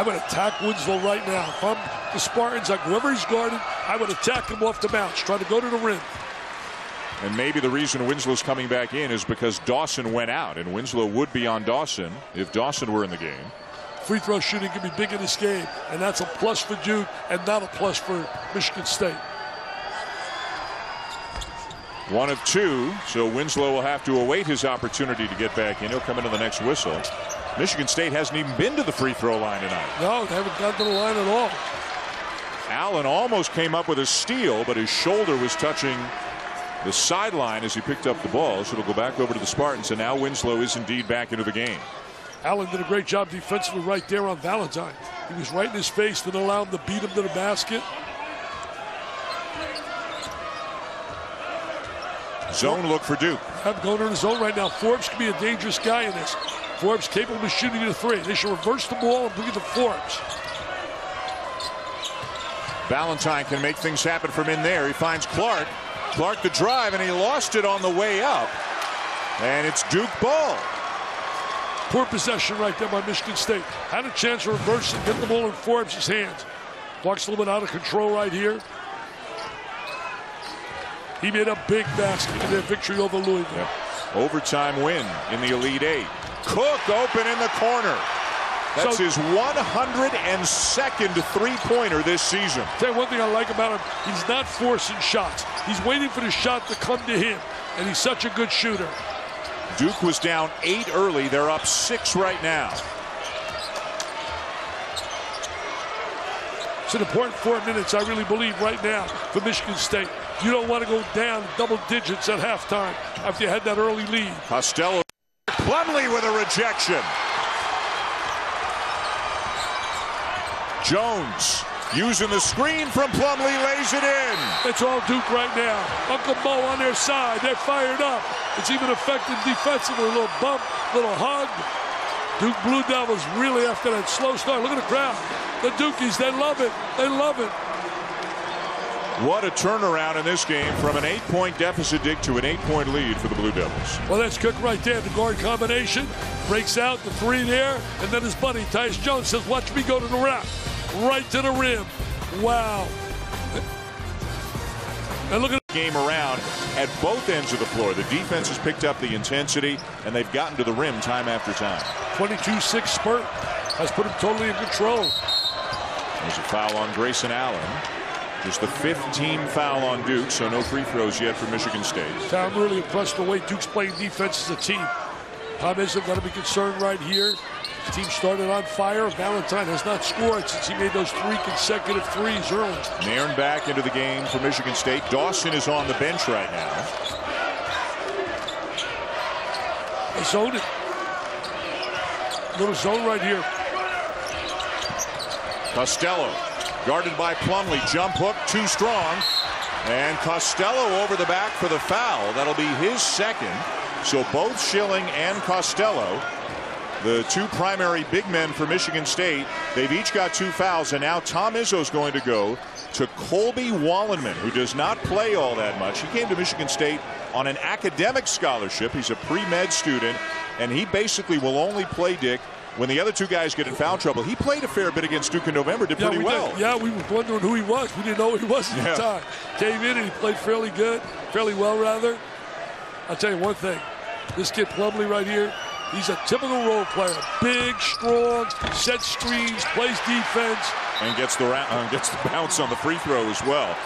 [SPEAKER 7] I would attack Winslow right now. If I'm the Spartans, like whoever he's guarding, I would attack him off the bounce, try to go to the rim.
[SPEAKER 6] And maybe the reason Winslow's coming back in is because Dawson went out, and Winslow would be on Dawson if Dawson were in the game.
[SPEAKER 7] Free throw shooting can be big in this game, and that's a plus for Duke and not a plus for Michigan State.
[SPEAKER 6] One of two, so Winslow will have to await his opportunity to get back in. He'll come into the next whistle. Michigan State hasn't even been to the free throw line tonight.
[SPEAKER 7] No, they haven't gotten to the line at all.
[SPEAKER 6] Allen almost came up with a steal, but his shoulder was touching the sideline as he picked up the ball. So it'll go back over to the Spartans. And now Winslow is indeed back into the game.
[SPEAKER 7] Allen did a great job defensively right there on Valentine. He was right in his face, didn't allow him to beat him to the basket.
[SPEAKER 6] Zone look for Duke.
[SPEAKER 7] I'm going to the zone right now. Forbes can be a dangerous guy in this. Forbes capable of shooting the three. They should reverse the ball and bring it to Forbes.
[SPEAKER 6] Valentine can make things happen from in there. He finds Clark. Clark the drive, and he lost it on the way up. And it's Duke ball.
[SPEAKER 7] Poor possession right there by Michigan State. Had a chance to reverse and get the ball in Forbes' hands. Clark's a little bit out of control right here. He made a big basket in their victory over Louisville. Yep.
[SPEAKER 6] Overtime win in the Elite Eight. Cook open in the corner. That's so, his 102nd three-pointer this season.
[SPEAKER 7] Tell you one thing I like about him, he's not forcing shots. He's waiting for the shot to come to him, and he's such a good shooter.
[SPEAKER 6] Duke was down eight early. They're up six right now.
[SPEAKER 7] It's an important four minutes, I really believe, right now for Michigan State. You don't want to go down double digits at halftime after you had that early lead.
[SPEAKER 6] Costello. Plumlee with a rejection. Jones using the screen from Plumlee lays it in.
[SPEAKER 7] It's all Duke right now. Uncle Mo on their side. They're fired up. It's even effective defensively. A little bump, a little hug. Duke Blue Devils really after that slow start. Look at the crowd. The Dukies, they love it. They love it.
[SPEAKER 6] What a turnaround in this game from an eight-point deficit, Dick, to an eight-point lead for the Blue Devils.
[SPEAKER 7] Well, that's Cook right there. The guard combination breaks out the three there, and then his buddy Tyus Jones says, "Watch me go to the rack, right to the rim." Wow. And look at
[SPEAKER 6] the game around at both ends of the floor. The defense has picked up the intensity, and they've gotten to the rim time after time.
[SPEAKER 7] 22-6 spurt has put him totally in control.
[SPEAKER 6] There's a foul on Grayson Allen. Just the fifth team foul on Duke, so no free throws yet for Michigan State.
[SPEAKER 7] I'm really impressed the way Duke's playing defense as a team. Tom isn't going to be concerned right here. The team started on fire. Valentine has not scored since he made those three consecutive threes early.
[SPEAKER 6] Nairn back into the game for Michigan State. Dawson is on the bench right now.
[SPEAKER 7] They zone it. Little zone right here.
[SPEAKER 6] Costello Guarded by Plumlee. Jump hook too strong. And Costello over the back for the foul. That'll be his second. So both Schilling and Costello, the two primary big men for Michigan State, they've each got two fouls. And now Tom Izzo's going to go to Colby Wollenman, who does not play all that much. He came to Michigan State on an academic scholarship. He's a pre-med student, and he basically will only play Dick when the other two guys get in foul trouble. He played a fair bit against Duke in November, did
[SPEAKER 7] yeah,
[SPEAKER 6] pretty
[SPEAKER 7] we
[SPEAKER 6] well.
[SPEAKER 7] Did. Yeah, we were wondering who he was. We didn't know who he was at yeah. the time. Came in and he played fairly good, fairly well, rather. I'll tell you one thing. This kid Plumlee right here, he's a typical role player. Big, strong, set screens, plays defense.
[SPEAKER 6] And gets the, uh, gets the bounce on the free throw as well.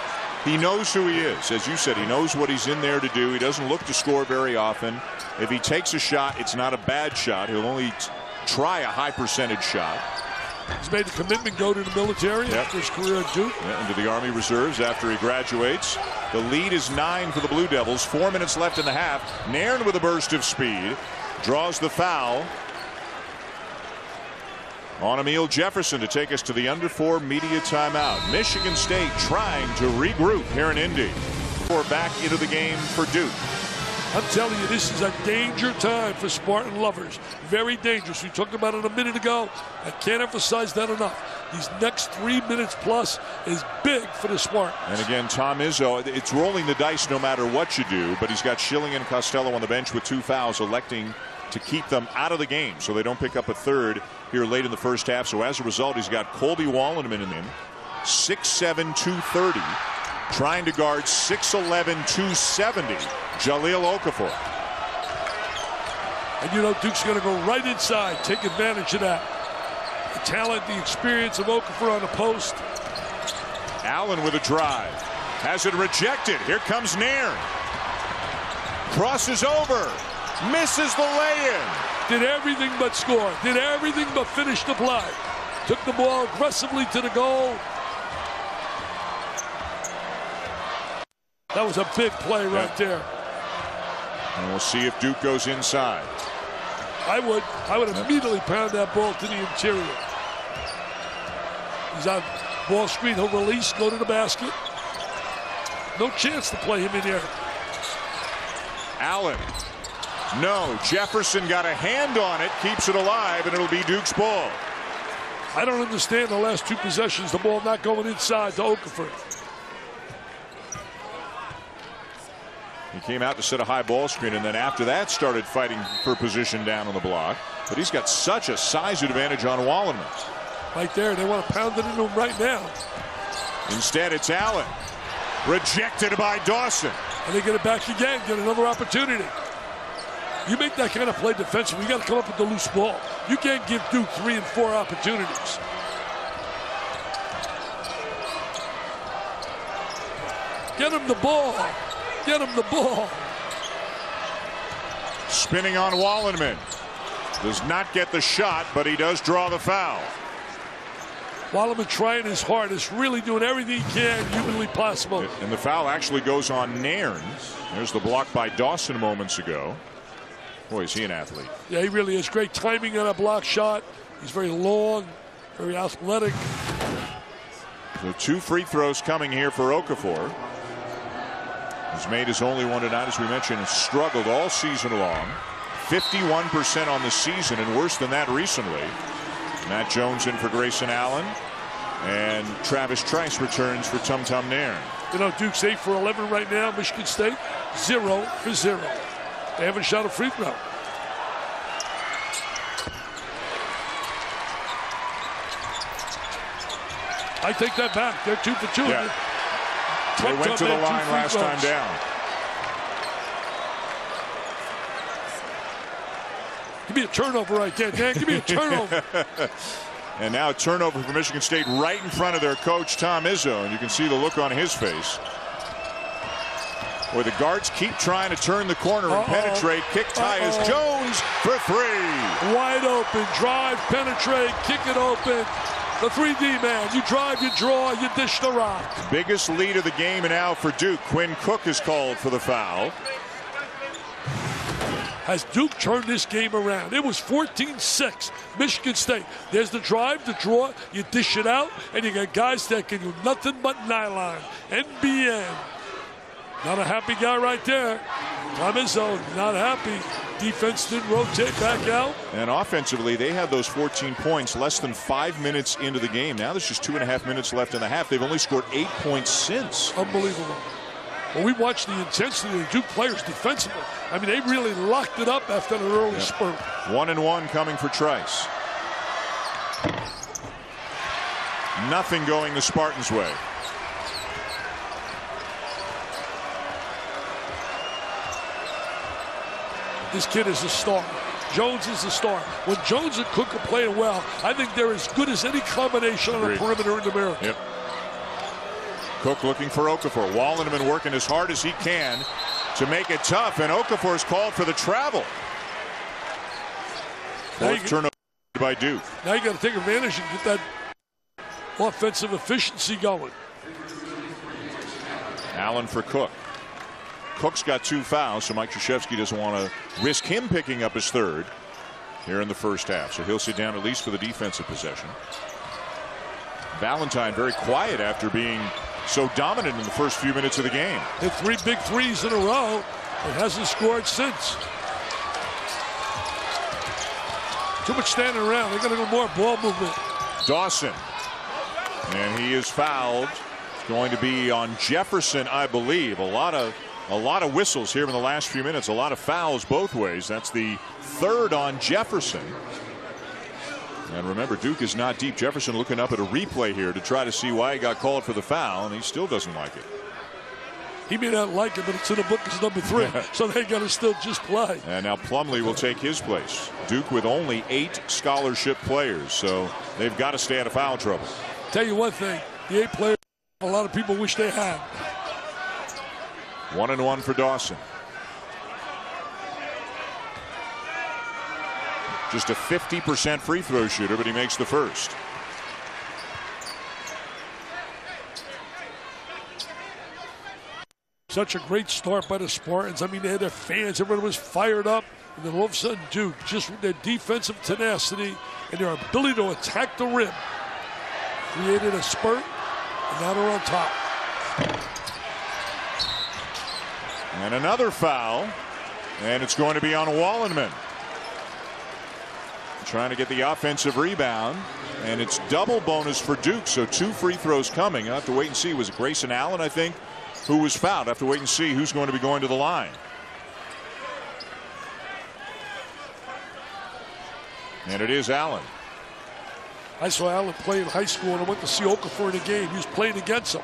[SPEAKER 6] He knows who he is. As you said, he knows what he's in there to do. He doesn't look to score very often. If he takes a shot, it's not a bad shot. He'll only try a high percentage shot.
[SPEAKER 7] He's made the commitment go to the military
[SPEAKER 6] Yep.
[SPEAKER 7] after his career at Duke.
[SPEAKER 6] Yeah, into the Army Reserves after he graduates. The lead is nine for the Blue Devils. Four minutes left in the half. Nairn with a burst of speed. Draws the foul. On Amile Jefferson to take us to the under four media timeout. Michigan State trying to regroup here in Indy. Or back into the game for Duke.
[SPEAKER 7] I'm telling you, this is a danger time for Spartan lovers. Very dangerous. We talked about it a minute ago. I can't emphasize that enough. These next three minutes plus is big for the Spartans.
[SPEAKER 6] And again, Tom Izzo, it's rolling the dice no matter what you do, but he's got Schilling and Costello on the bench with two fouls, electing to keep them out of the game so they don't pick up a third here late in the first half. So as a result, he's got Colby Wollenman in him, 6'7, 230, trying to guard 6'11, 270, Jahlil Okafor.
[SPEAKER 7] And you know, Duke's going to go right inside, take advantage of that. The talent, the experience of Okafor on the post.
[SPEAKER 6] Allen with a drive. Has it rejected. Here comes Nairn. Crosses over. Misses the lay-in.
[SPEAKER 7] Did everything but score. Did everything but finish the play. Took the ball aggressively to the goal. That was a big play right
[SPEAKER 6] Yeah.
[SPEAKER 7] there.
[SPEAKER 6] And we'll see if Duke goes inside.
[SPEAKER 7] I would I would immediately pound that ball to the interior. He's on ball screen. He'll release, go to the basket. No chance to play him in there.
[SPEAKER 6] Allen. No. Jefferson got a hand on it, keeps it alive, and it'll be Duke's ball.
[SPEAKER 7] I don't understand the last two possessions, the ball not going inside to Okafor.
[SPEAKER 6] He came out to set a high ball screen, and then after that started fighting for position down on the block. But he's got such a size advantage on Wollenman.
[SPEAKER 7] Right there, they want to pound it into him right now.
[SPEAKER 6] Instead, it's Allen. Rejected by Dawson.
[SPEAKER 7] And they get it back again, get another opportunity. You make that kind of play defensively, you got to come up with the loose ball. You can't give Duke three and four opportunities. Get him the ball. Get him the ball.
[SPEAKER 6] Spinning on Wollenman. Does not get the shot, but he does draw the foul.
[SPEAKER 7] Wollenman trying his hardest, really doing everything he can humanly possible.
[SPEAKER 6] And the foul actually goes on Nairn. There's the block by Dawson moments ago. Boy, is he an athlete.
[SPEAKER 7] Yeah, he really is. great timing on a block shot. He's very long, very athletic.
[SPEAKER 6] So two free throws coming here for Okafor. He's made his only one tonight, as we mentioned, and struggled all season long. 51% on the season, and worse than that recently. Matt Jones in for Grayson Allen. And Travis Trice returns for Tum Tum Nairn.
[SPEAKER 7] You know, Duke's 8 for 11 right now. Michigan State, 0 for 0. They haven't shot a free throw. I take that back. They're 2 for 2.
[SPEAKER 6] Yeah. They went to the line last time down.
[SPEAKER 7] Give me a turnover right there, Dan. Give me a turnover.
[SPEAKER 6] And now a turnover for Michigan State right in front of their coach, Tom Izzo. And you can see the look on his face. Where the guards keep trying to turn the corner and
[SPEAKER 7] Uh-oh.
[SPEAKER 6] penetrate. Kick tie is
[SPEAKER 7] Uh-oh.
[SPEAKER 6] Jones for three.
[SPEAKER 7] Wide open, drive, penetrate, kick it open. The 3D man. You drive, you draw, you dish the rock.
[SPEAKER 6] Biggest lead of the game and now for Duke. Quinn Cook is called for the foul.
[SPEAKER 7] Has Duke turned this game around? It was 14-6, Michigan State. There's the drive, the draw, you dish it out, and you got guys that can do nothing but nylon. NBN. Not a happy guy right there. Tom Izzo, not happy. Defense didn't rotate back out.
[SPEAKER 6] And offensively, they had those 14 points less than five minutes into the game. Now there's just two and a half minutes left in the half. They've only scored eight points since.
[SPEAKER 7] Unbelievable. Well, we watched the intensity of the Duke players defensively. I mean, they really locked it up after an early spurt.
[SPEAKER 6] One and one coming for Trice. Nothing going the Spartans' way.
[SPEAKER 7] This kid is a star. Jones is a star. When Jones and Cook are playing well, I think they're as good as any combination on the perimeter in America.
[SPEAKER 6] Yep. Cook looking for Okafor. Wollenman working as hard as he can to make it tough, and Okafor is called for the travel. Fourth turnover by Duke.
[SPEAKER 7] Now you got to take advantage and get that offensive efficiency going.
[SPEAKER 6] Allen for Cook. Cook's got two fouls, so Mike Krzyzewski doesn't want to risk him picking up his third here in the first half. So he'll sit down at least for the defensive possession. Valentine very quiet after being so dominant in the first few minutes of the game.
[SPEAKER 7] Hit three big threes in a row and hasn't scored since. Too much standing around. They got to go more ball movement.
[SPEAKER 6] Dawson. And he is fouled. It's going to be on Jefferson, I believe. A lot of a lot of whistles here in the last few minutes. A lot of fouls both ways. That's the third on Jefferson. And remember, Duke is not deep. Jefferson looking up at a replay here to try to see why he got called for the foul, and he still doesn't like it.
[SPEAKER 7] He may not like it, but it's in the book as number three, so they got to still just play.
[SPEAKER 6] And now Plumlee will take his place. Duke with only eight scholarship players, so they've got to stay out of foul trouble.
[SPEAKER 7] Tell you one thing, the eight players, a lot of people wish they had.
[SPEAKER 6] One and one for Dawson. Just a 50% free throw shooter, but he makes the first.
[SPEAKER 7] Such a great start by the Spartans. I mean, they had their fans, everyone was fired up. And then all of a sudden, Duke, just with their defensive tenacity and their ability to attack the rim, created a spurt, and now they're on top.
[SPEAKER 6] And another foul, and it's going to be on Wollenman. Trying to get the offensive rebound, and it's double bonus for Duke, so two free throws coming. i have to wait and see. Was it Grayson Allen, I think, who was fouled? I have to wait and see who's going to be going to the line. And it is Allen.
[SPEAKER 7] I saw Allen play in high school, and I went to see Okafor in a game. He was playing against him,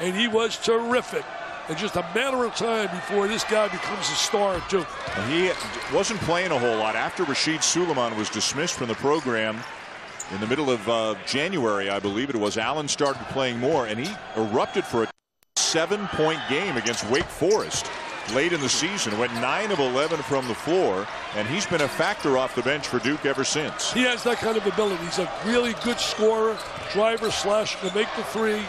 [SPEAKER 7] and he was terrific. And just a matter of time before this guy becomes a star at Duke.
[SPEAKER 6] He wasn't playing a whole lot after Rasheed Sulaimon was dismissed from the program in the middle of uh, January, I believe it was. Allen started playing more, and he erupted for a seven-point game against Wake Forest late in the season. Went 9 of 11 from the floor, and he's been a factor off the bench for Duke ever since.
[SPEAKER 7] He has that kind of ability. He's a really good scorer, driver, slash, to make the three.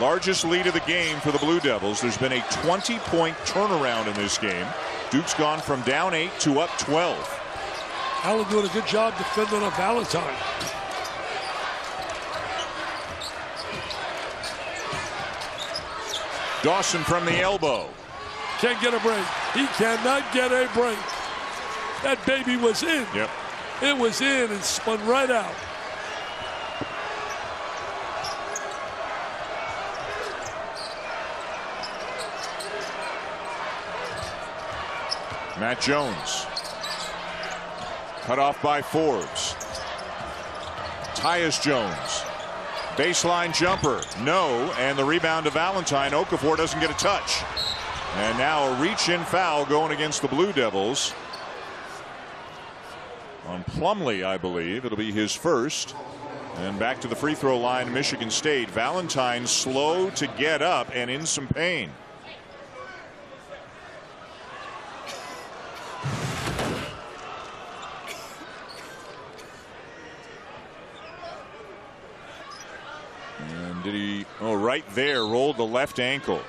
[SPEAKER 6] Largest lead of the game for the Blue Devils. There's been a 20-point turnaround in this game. Duke's gone from down 8 to up 12.
[SPEAKER 7] Allen doing a good job defending on Valentine.
[SPEAKER 6] Dawson from the elbow.
[SPEAKER 7] Can't get a break. He cannot get a break. That baby was in.
[SPEAKER 6] Yep.
[SPEAKER 7] It was in and spun right out.
[SPEAKER 6] Matt Jones. Cut off by Forbes. Tyus Jones. Baseline jumper. No. And the rebound to Valentine. Okafor doesn't get a touch. And now a reach in foul going against the Blue Devils. On Plumlee, I believe. It'll be his first. And back to the free throw line, Michigan State. Valentine slow to get up and in some pain. Did he? Oh, right there, rolled the left ankle.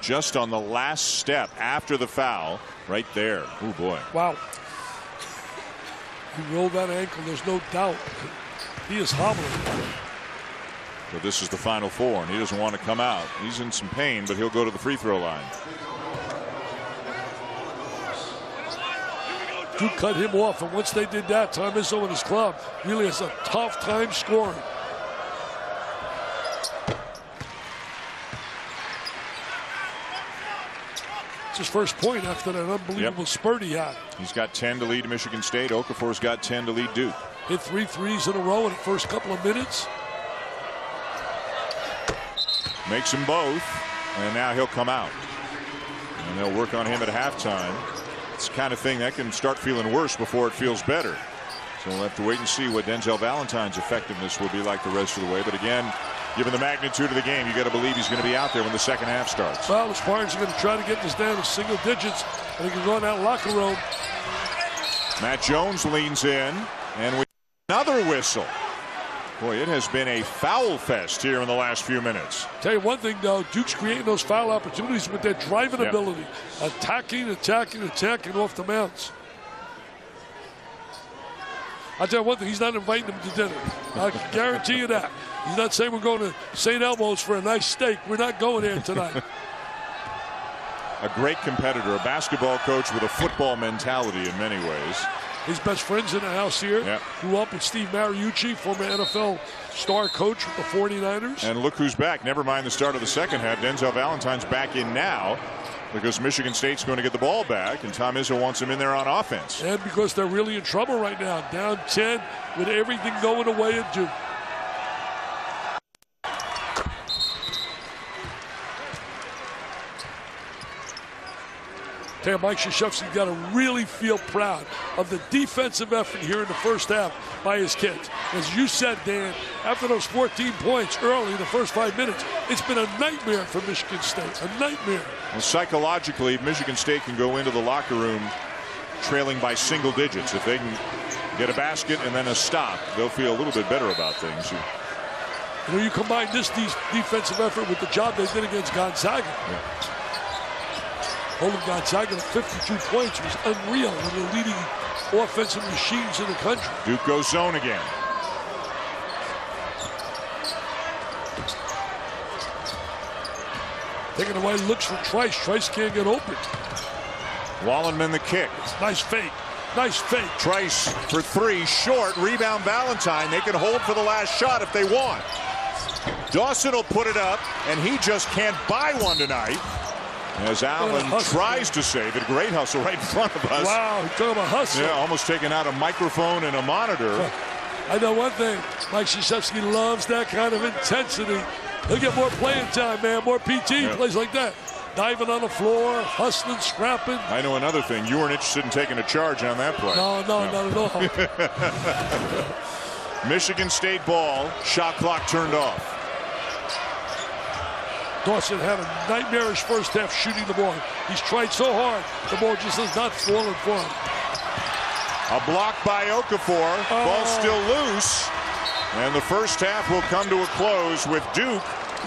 [SPEAKER 6] Just on the last step after the foul, right there. Oh, boy.
[SPEAKER 7] Wow. He rolled that ankle, there's no doubt. He is hobbling.
[SPEAKER 6] But this is the final four, and he doesn't want to come out. He's in some pain, but he'll go to the free throw line.
[SPEAKER 7] Duke cut him off, and once they did that, Tom Izzo and his club really has a tough time scoring. It's his first point after that unbelievable
[SPEAKER 6] Yep.
[SPEAKER 7] spurt he had.
[SPEAKER 6] He's got 10 to lead Michigan State. Okafor's got 10 to lead Duke.
[SPEAKER 7] Hit three threes in a row in the first couple of minutes.
[SPEAKER 6] Makes them both, and now he'll come out. And they'll work on him at halftime. It's the kind of thing that can start feeling worse before it feels better. So we'll have to wait and see what Denzel Valentine's effectiveness will be like the rest of the way. But again, given the magnitude of the game, you got to believe he's going to be out there when the second half starts.
[SPEAKER 7] Well, the Spartans are going to try to get this down to single digits, and they can go in that locker room.
[SPEAKER 6] Matt Jones leans in, and we another whistle. Boy, it has been a foul fest here in the last few minutes.
[SPEAKER 7] Tell you one thing, though, Duke's creating those foul opportunities with their driving
[SPEAKER 6] Yep.
[SPEAKER 7] ability, attacking, attacking, attacking off the mounts. I'll tell you one thing, he's not inviting them to dinner. I can guarantee you that. He's not saying we're going to St. Elmo's for a nice steak. We're not going there tonight.
[SPEAKER 6] A great competitor, a basketball coach with a football mentality in many ways.
[SPEAKER 7] His best friends in the house here.
[SPEAKER 6] Yeah.
[SPEAKER 7] Grew up with Steve Mariucci, former NFL star coach with the 49ers.
[SPEAKER 6] And look who's back. Never mind the start of the second half. Denzel Valentine's back in now because Michigan State's going to get the ball back, and Tom Izzo wants him in there on offense.
[SPEAKER 7] And because they're really in trouble right now, down 10 with everything going away at Duke. Tell you, Mike Krzyzewski got to really feel proud of the defensive effort here in the first half by his kids. As you said, Dan, after those 14 points early in the first five minutes, it's been a nightmare for Michigan State. A nightmare.
[SPEAKER 6] Well, psychologically, Michigan State can go into the locker room trailing by single digits. If they can get a basket and then a stop, they'll feel a little bit better about things.
[SPEAKER 7] You know, you combine this de- defensive effort with the job they did against Gonzaga. Holding Gonzaga to 52 points was unreal. One of the leading offensive machines in the country.
[SPEAKER 6] Duke goes zone again.
[SPEAKER 7] Taking away looks for Trice. Trice can't get open.
[SPEAKER 6] Wollenman the kick.
[SPEAKER 7] Nice fake. Nice fake.
[SPEAKER 6] Trice for three, short. Rebound Valentine. They can hold for the last shot if they want. Dawson will put it up, and he just can't buy one tonight. As Allen tries to save it. Great hustle right in front of us.
[SPEAKER 7] Wow, talking about hustle.
[SPEAKER 6] Yeah, almost taking out a microphone and a monitor.
[SPEAKER 7] I know one thing. Mike Krzyzewski loves that kind of intensity. He'll get more playing time, man. More PT.
[SPEAKER 6] Yeah.
[SPEAKER 7] Plays like that. Diving on the floor, hustling, scrapping.
[SPEAKER 6] I know another thing. You weren't interested in taking a charge on that play.
[SPEAKER 7] No, no, not at all.
[SPEAKER 6] Michigan State ball. Shot clock turned off.
[SPEAKER 7] Dawson had a nightmarish first half shooting the ball. He's tried so hard, the ball just has not fallen for him.
[SPEAKER 6] A block by Okafor. Ball
[SPEAKER 7] Oh.
[SPEAKER 6] still loose. And the first half will come to a close with Duke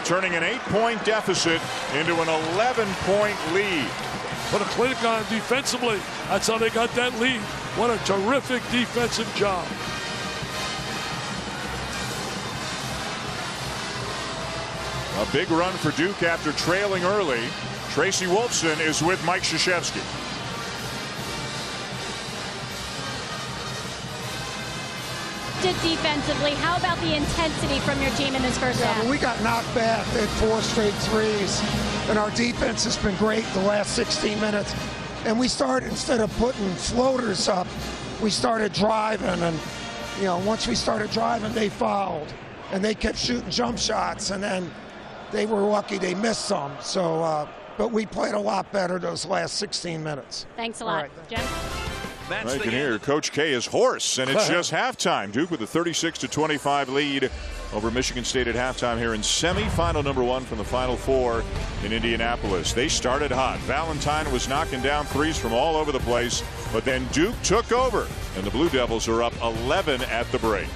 [SPEAKER 6] turning an eight-point deficit into an 11-point lead.
[SPEAKER 7] Put a clinic on defensively. That's how they got that lead. What a terrific defensive job.
[SPEAKER 6] A big run for Duke after trailing early. Tracy Wolfson is with Mike Krzyzewski.
[SPEAKER 8] Did defensively, how about the intensity from your team in this first
[SPEAKER 9] Yeah,
[SPEAKER 8] half?
[SPEAKER 9] but we got knocked back. at four straight threes, and our defense has been great the last 16 minutes. And we started instead of putting floaters up, we started driving, and you know once we started driving, they fouled, and they kept shooting jump shots, and then they were lucky they missed some. So, uh, but we played a lot better those last 16 minutes.
[SPEAKER 8] Thanks a lot,
[SPEAKER 9] right.
[SPEAKER 8] Jen.
[SPEAKER 1] That's
[SPEAKER 6] Right, you can hear Coach K is hoarse, and it's just halftime. Duke with a 36 to 25 lead over Michigan State at halftime here in semifinal number one from the Final Four in Indianapolis. They started hot. Valentine was knocking down threes from all over the place, but then Duke took over, and the Blue Devils are up 11 at the break.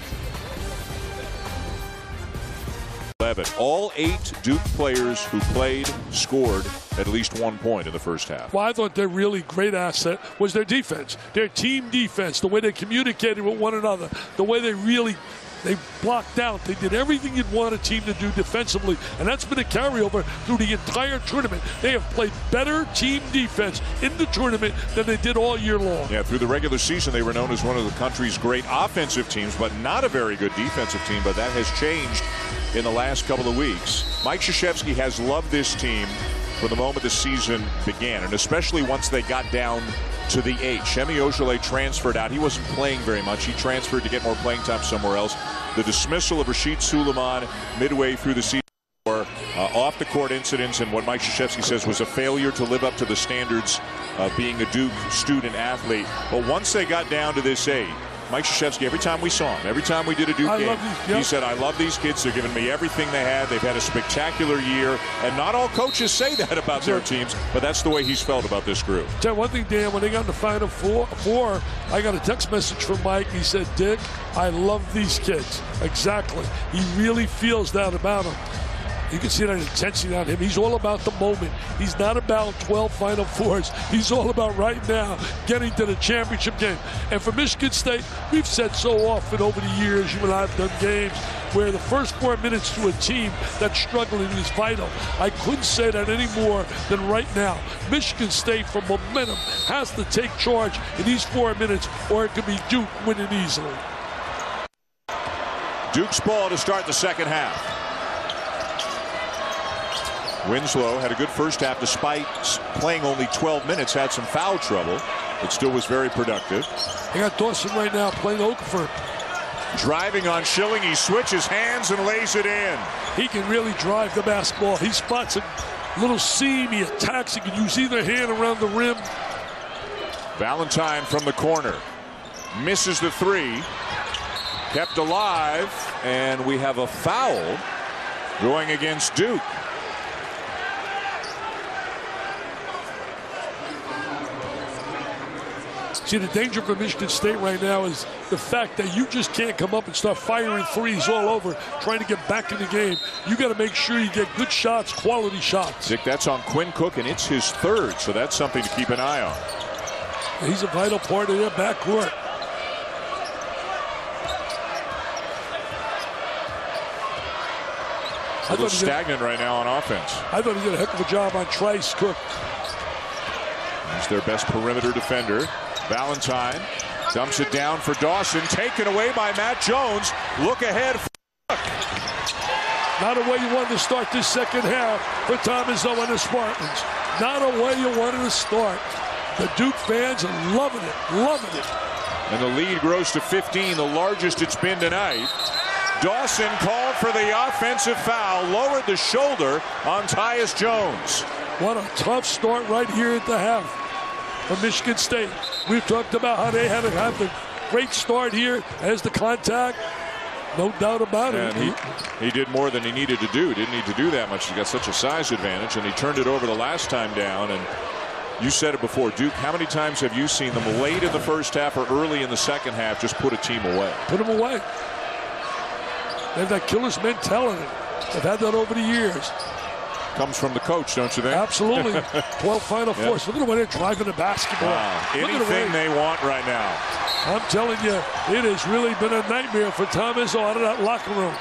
[SPEAKER 6] 11. All eight Duke players who played scored at least one point in the first half.
[SPEAKER 7] Well, I thought their really great asset was their defense, their team defense, the way they communicated with one another, the way they really they blocked out. They did everything you'd want a team to do defensively, and that's been a carryover through the entire tournament. They have played better team defense in the tournament than they did all year long.
[SPEAKER 6] Yeah, through the regular season, they were known as one of the country's great offensive teams, but not a very good defensive team. But that has changed in the last couple of weeks. Mike Krzyzewski has loved this team from the moment the season began, and especially once they got down to the eight. Semi Ojeleye transferred out. He wasn't playing very much. He transferred to get more playing time somewhere else. The dismissal of Rasheed Sulaimon midway through the season uh, off the court incidents and what Mike Krzyzewski says was a failure to live up to the standards of being a Duke student athlete. But once they got down to this eight, Mike Krzyzewski, every time we saw him, every time we did a Duke
[SPEAKER 7] I
[SPEAKER 6] game,
[SPEAKER 7] these- yep.
[SPEAKER 6] he said, I love these kids. They're giving me everything they had. They've had a spectacular year. And not all coaches say that about their teams, but that's the way he's felt about this group.
[SPEAKER 7] Tell you one thing, Dan, when they got in the final four, four, I got a text message from Mike. He said, Dick, I love these kids. Exactly. He really feels that about them. You can see that intensity on him. He's all about the moment. He's not about 12 Final Fours. He's all about right now getting to the championship game. And for Michigan State, we've said so often over the years, you and I have done games where the first four minutes to a team that's struggling is vital. I couldn't say that any more than right now. Michigan State, for momentum, has to take charge in these four minutes, or it could be Duke winning easily.
[SPEAKER 6] Duke's ball to start the second half. Winslow had a good first half despite playing only 12 minutes, had some foul trouble, but still was very productive.
[SPEAKER 7] They got Dawson right now playing Okafor.
[SPEAKER 6] Driving on Schilling, he switches hands and lays it in.
[SPEAKER 7] He can really drive the basketball. He spots a little seam, he attacks, he can use either hand around the rim.
[SPEAKER 6] Valentine from the corner. Misses the three. Kept alive, and we have a foul going against Duke.
[SPEAKER 7] See, the danger for Michigan State right now is the fact that you just can't come up and start firing threes all over, trying to get back in the game. You got to make sure you get good shots, quality shots.
[SPEAKER 6] Dick, that's on Quinn Cook, and it's his third, so that's something to keep an eye on.
[SPEAKER 7] He's a vital part of their backcourt.
[SPEAKER 6] A
[SPEAKER 7] I
[SPEAKER 6] little
[SPEAKER 7] he did,
[SPEAKER 6] stagnant right now on offense.
[SPEAKER 7] I thought he did a heck of a job on Trice Cook.
[SPEAKER 6] He's their best perimeter defender. Valentine dumps it down for Dawson, taken away by Matt Jones. Look ahead.
[SPEAKER 7] Not a way you wanted to start this second half for Thomas Izzo and the Spartans. Not a way you wanted to start. The Duke fans are loving it, loving it.
[SPEAKER 6] And the lead grows to 15, the largest it's been tonight. Dawson called for the offensive foul, lowered the shoulder on Tyus Jones.
[SPEAKER 7] What a tough start right here at the half for Michigan State. We've talked about how they had to have the great start here as the contact. No doubt about it.
[SPEAKER 6] He, he did more than he needed to do. Didn't need to do that much. He got such a size advantage, and he turned it over the last time down. And you said it before, Duke. How many times have you seen them late in the first half or early in the second half just put a team away?
[SPEAKER 7] Put them away. They have that killer's mentality. They've had that over the years.
[SPEAKER 6] Comes from the coach, don't you think?
[SPEAKER 7] Absolutely. 12 Final
[SPEAKER 6] Yeah.
[SPEAKER 7] Fours. Look at the way they're driving the basketball.
[SPEAKER 6] Wow.
[SPEAKER 7] At the
[SPEAKER 6] Anything they want right now.
[SPEAKER 7] I'm telling you, it has really been a nightmare for Thomas out of that locker room.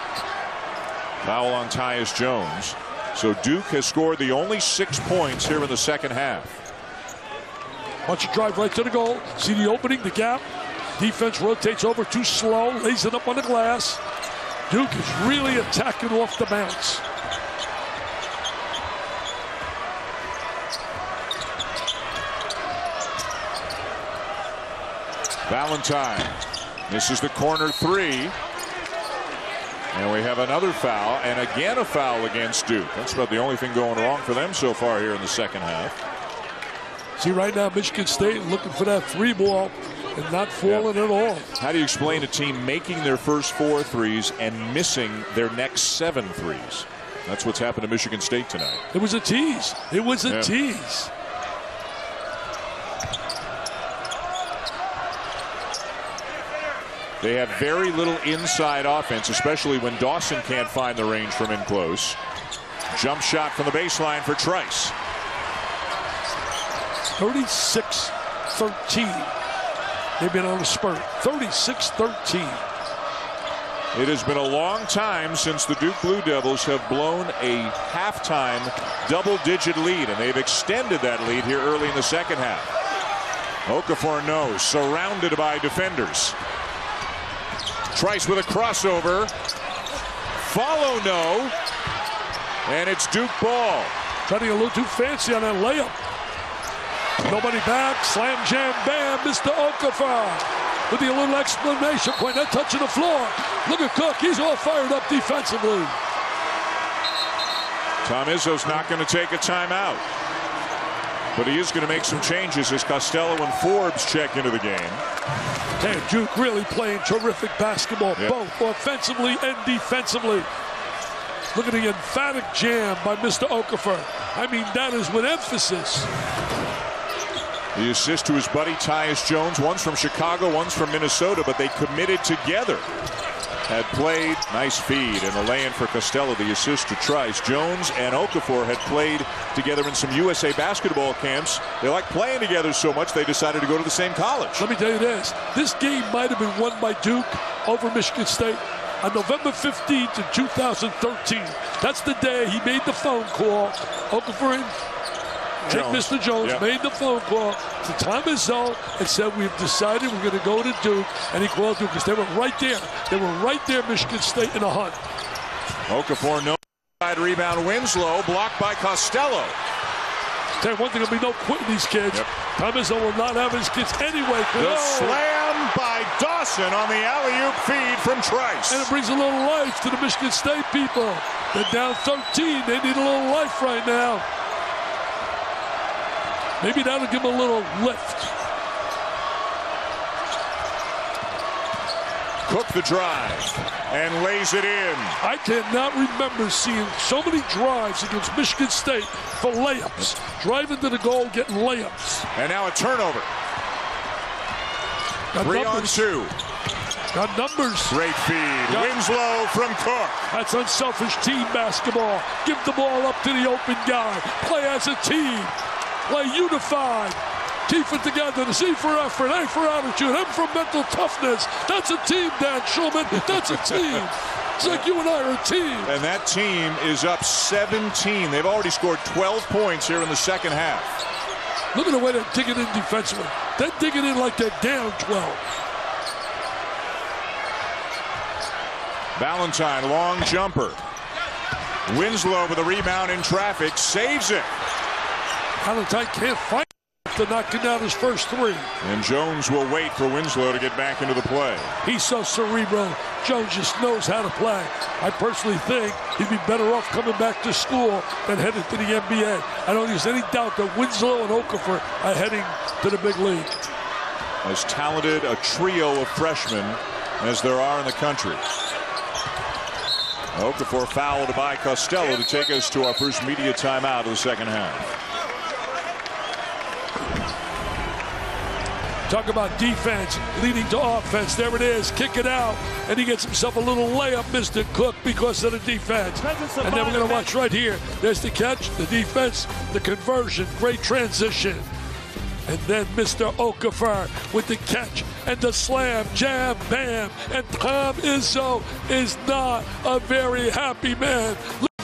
[SPEAKER 6] Foul on Tyus Jones. So Duke has scored the only six points here in the second half.
[SPEAKER 7] Watch it drive right to the goal. See the opening, the gap. Defense rotates over too slow, lays it up on the glass. Duke is really attacking off the bounce.
[SPEAKER 6] Valentine. This is the corner three. And we have another foul, and again a foul against Duke. That's about the only thing going wrong for them so far here in the second half.
[SPEAKER 7] See, right now, Michigan State looking for that three ball and not falling at all.
[SPEAKER 6] How do you explain a team making their first four threes and missing their next seven threes? That's what's happened to Michigan State tonight.
[SPEAKER 7] It was a tease. It was a
[SPEAKER 6] Yeah.
[SPEAKER 7] tease.
[SPEAKER 6] They have very little inside offense, especially when Dawson can't find the range from in close. Jump shot from the baseline for Trice.
[SPEAKER 7] 36 13. They've been on a spurt. 36 13.
[SPEAKER 6] It has been a long time since the Duke Blue Devils have blown a halftime double digit lead, and they've extended that lead here early in the second half. Okafor knows, surrounded by defenders. Trice with a crossover. Follow no. And it's Duke ball.
[SPEAKER 7] Get a little too fancy on that layup. Nobody back. Slam jam bam. Mr. Okafor with the little exclamation point. That Not touching the floor. Look at Cook. He's all fired up defensively.
[SPEAKER 6] Tom Izzo's not going to take a timeout. But he is going to make some changes as Costello and Forbes check into the game.
[SPEAKER 7] Hey, Duke really playing terrific basketball,
[SPEAKER 6] Yep.
[SPEAKER 7] both offensively and defensively. Look at the emphatic jam by Mr. Okafor. I mean, that is with emphasis.
[SPEAKER 6] The assist to his buddy Tyus Jones. One's from Chicago, one's from Minnesota, but they committed together. Had played nice feed and a lay-in for Costello. The assist to Trice. Jones and Okafor had played together in some USA basketball camps. They like playing together so much they decided to go to the same college.
[SPEAKER 7] Let me tell you this. This game might have been won by Duke over Michigan State on November 15th in 2013. That's the day he made the phone call. Okafor and, and
[SPEAKER 6] Jones.
[SPEAKER 7] Mr. Jones
[SPEAKER 6] Yep.
[SPEAKER 7] made the phone call to Tom Izzo and said, we've decided we're going to go to Duke. And he called Duke because they were right there. They were right there, Michigan State, in a hunt.
[SPEAKER 6] Okafor no side rebound. Winslow blocked by Costello.
[SPEAKER 7] Tell you one thing, there'll be no quitting these kids.
[SPEAKER 6] Yep.
[SPEAKER 7] Tom Izzo will not have his kids anyway.
[SPEAKER 6] The slam by Dawson on the alley-oop feed from Trice.
[SPEAKER 7] And it brings a little life to the Michigan State people. They're down 13. They need a little life right now. Maybe that'll give him a little lift.
[SPEAKER 6] Cook the drive and lays it in.
[SPEAKER 7] I cannot remember seeing so many drives against Michigan State for layups. Driving to the goal, getting layups.
[SPEAKER 6] And now a turnover.
[SPEAKER 7] Got
[SPEAKER 6] Three on two.
[SPEAKER 7] Got numbers.
[SPEAKER 6] Great feed.
[SPEAKER 7] Yeah.
[SPEAKER 6] Winslow from Cook.
[SPEAKER 7] That's unselfish team basketball. Give the ball up to the open guy. Play as a team. Play unified. Keep it together. The C for effort, A for attitude, M for mental toughness. That's a team, Dan Shulman. That's a team. It's like you and I are a team.
[SPEAKER 6] And that team is up 17. They've already scored 12 points here in the second half.
[SPEAKER 7] Look at the way they're digging in defensively. They're digging in like they're down 12.
[SPEAKER 6] Valentine, long jumper. Winslow with a rebound in traffic, saves it.
[SPEAKER 7] Valentine can't fight after knocking down his first three.
[SPEAKER 6] And Jones will wait for Winslow to get back into the play.
[SPEAKER 7] He's so cerebral. Jones just knows how to play. I personally think he'd be better off coming back to school than heading to the NBA. I don't think there's any doubt that Winslow and Okafor are heading to the big league.
[SPEAKER 6] As talented a trio of freshmen as there are in the country. Okafor fouled by Costello to take us to our first media timeout of the second half.
[SPEAKER 7] Talk about defense leading to offense. There it is. Kick it out. And he gets himself a little layup, Mr. Cook, because of the defense. And then we're going to watch right here. There's the catch, the defense, the conversion. Great transition. And then Mr. Okafor with the catch and the slam, jam, bam. And Tom Izzo is not a very happy man.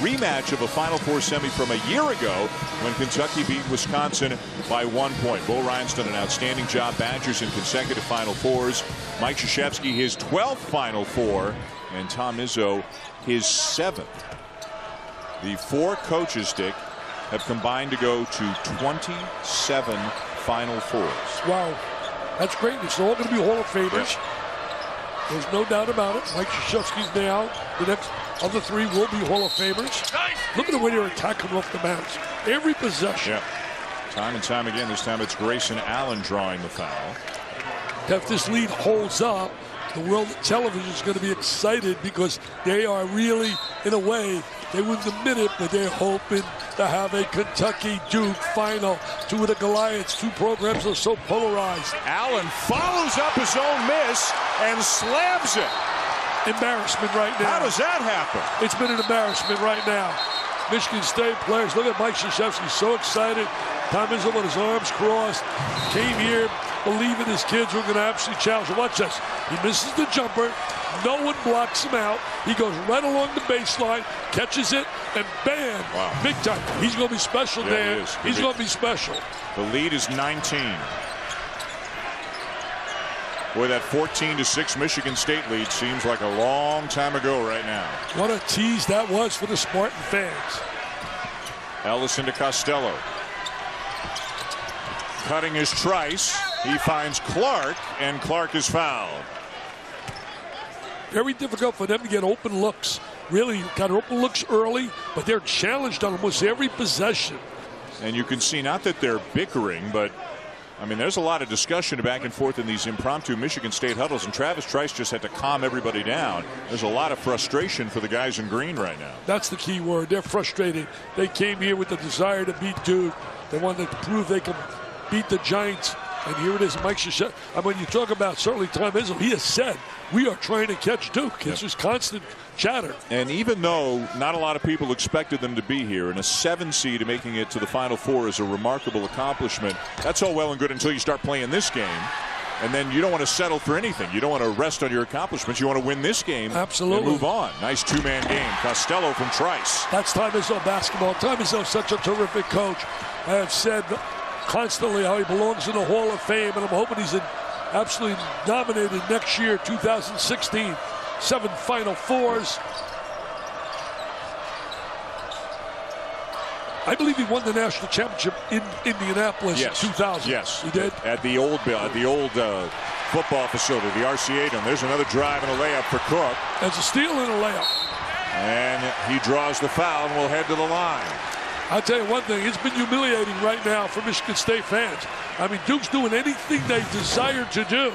[SPEAKER 6] Rematch of a Final Four semi from a year ago when Kentucky beat Wisconsin by one point. Bo Ryan's done an outstanding job. Badgers in consecutive Final Fours. Mike Krzyzewski his 12th Final Four, and Tom Izzo his seventh. The four coaches, Dick, have combined to go to 27 Final Fours.
[SPEAKER 7] Wow. That's great. It's all going to be Hall of Famers. There's no doubt about it. Mike Krzyzewski's now. The next other three will be Hall of Famers. Look at the way they're attacking off the bounce. Every possession.
[SPEAKER 6] Yeah. Time and time again. This time it's Grayson Allen drawing the foul.
[SPEAKER 7] If this lead holds up, the world of television is going to be excited because they are really, in a way, they wouldn't admit it, but they're hoping to have a Kentucky Duke final. Two of the Goliaths, two programs are so polarized.
[SPEAKER 6] Allen follows up his own miss and slams it.
[SPEAKER 7] Embarrassment right now.
[SPEAKER 6] How does that happen?
[SPEAKER 7] It's been an embarrassment right now. Michigan State players, look at Mike Krzyzewski, so excited. Tom Izzo with his arms crossed, came here believing his kids were going to absolutely challenge him. Watch this. He misses the jumper. No one blocks him out. He goes right along the baseline, catches it, and bam,
[SPEAKER 6] Wow.
[SPEAKER 7] big time. He's going to be special,
[SPEAKER 6] Yeah, he
[SPEAKER 7] Dan.
[SPEAKER 6] is.
[SPEAKER 7] He's going to be special.
[SPEAKER 6] The lead is 19. Boy, that 14 to 6 Michigan State lead seems like a long time ago right now.
[SPEAKER 7] What a tease that was for the Spartan fans.
[SPEAKER 6] Ellison to Costello. Cutting his trice. He finds Clark, and Clark is fouled.
[SPEAKER 7] very difficult for them to get open looks. Really, got open looks early, but they're challenged on almost every possession.
[SPEAKER 6] And you can see not that they're bickering, but I mean, there's a lot of discussion back and forth in these impromptu Michigan State huddles, and Travis Trice just had to calm everybody down. There's a lot of frustration for the guys in green right now.
[SPEAKER 7] That's the key word. They're frustrated. They came here with the desire to beat Duke. They wanted to prove they can beat the Giants. And here it is, Mike Krzyzewski. I mean, you talk about certainly Tom Izzo. He has said we are trying to catch Duke. It's just constant chatter.
[SPEAKER 6] And even though not a lot of people expected them to be here, and a seven seed making it to the Final Four is a remarkable accomplishment. That's all well and good until you start playing this game. And then you don't want to settle for anything. You don't want to rest on your accomplishments. You want to win this game
[SPEAKER 7] Absolutely.
[SPEAKER 6] and move on. Nice two-man game. Costello from Trice.
[SPEAKER 7] That's Tom Izzo basketball. Tom Izzo such a terrific coach. I have said constantly how he belongs in the Hall of Fame, and I'm hoping he's in absolutely nominated next year, 2016. Seven Final Fours. I believe he won the national championship in Indianapolis
[SPEAKER 6] yes.
[SPEAKER 7] in 2000.
[SPEAKER 6] Yes,
[SPEAKER 7] he did
[SPEAKER 6] at the old at the old uh, football facility, the RCA Dome. There's another drive and a layup for Cook.
[SPEAKER 7] As a steal and a layup.
[SPEAKER 6] And he draws the foul and will head to the line.
[SPEAKER 7] I'll tell you one thing, it's been humiliating right now for Michigan State fans. I mean, Duke's doing anything they desire to do.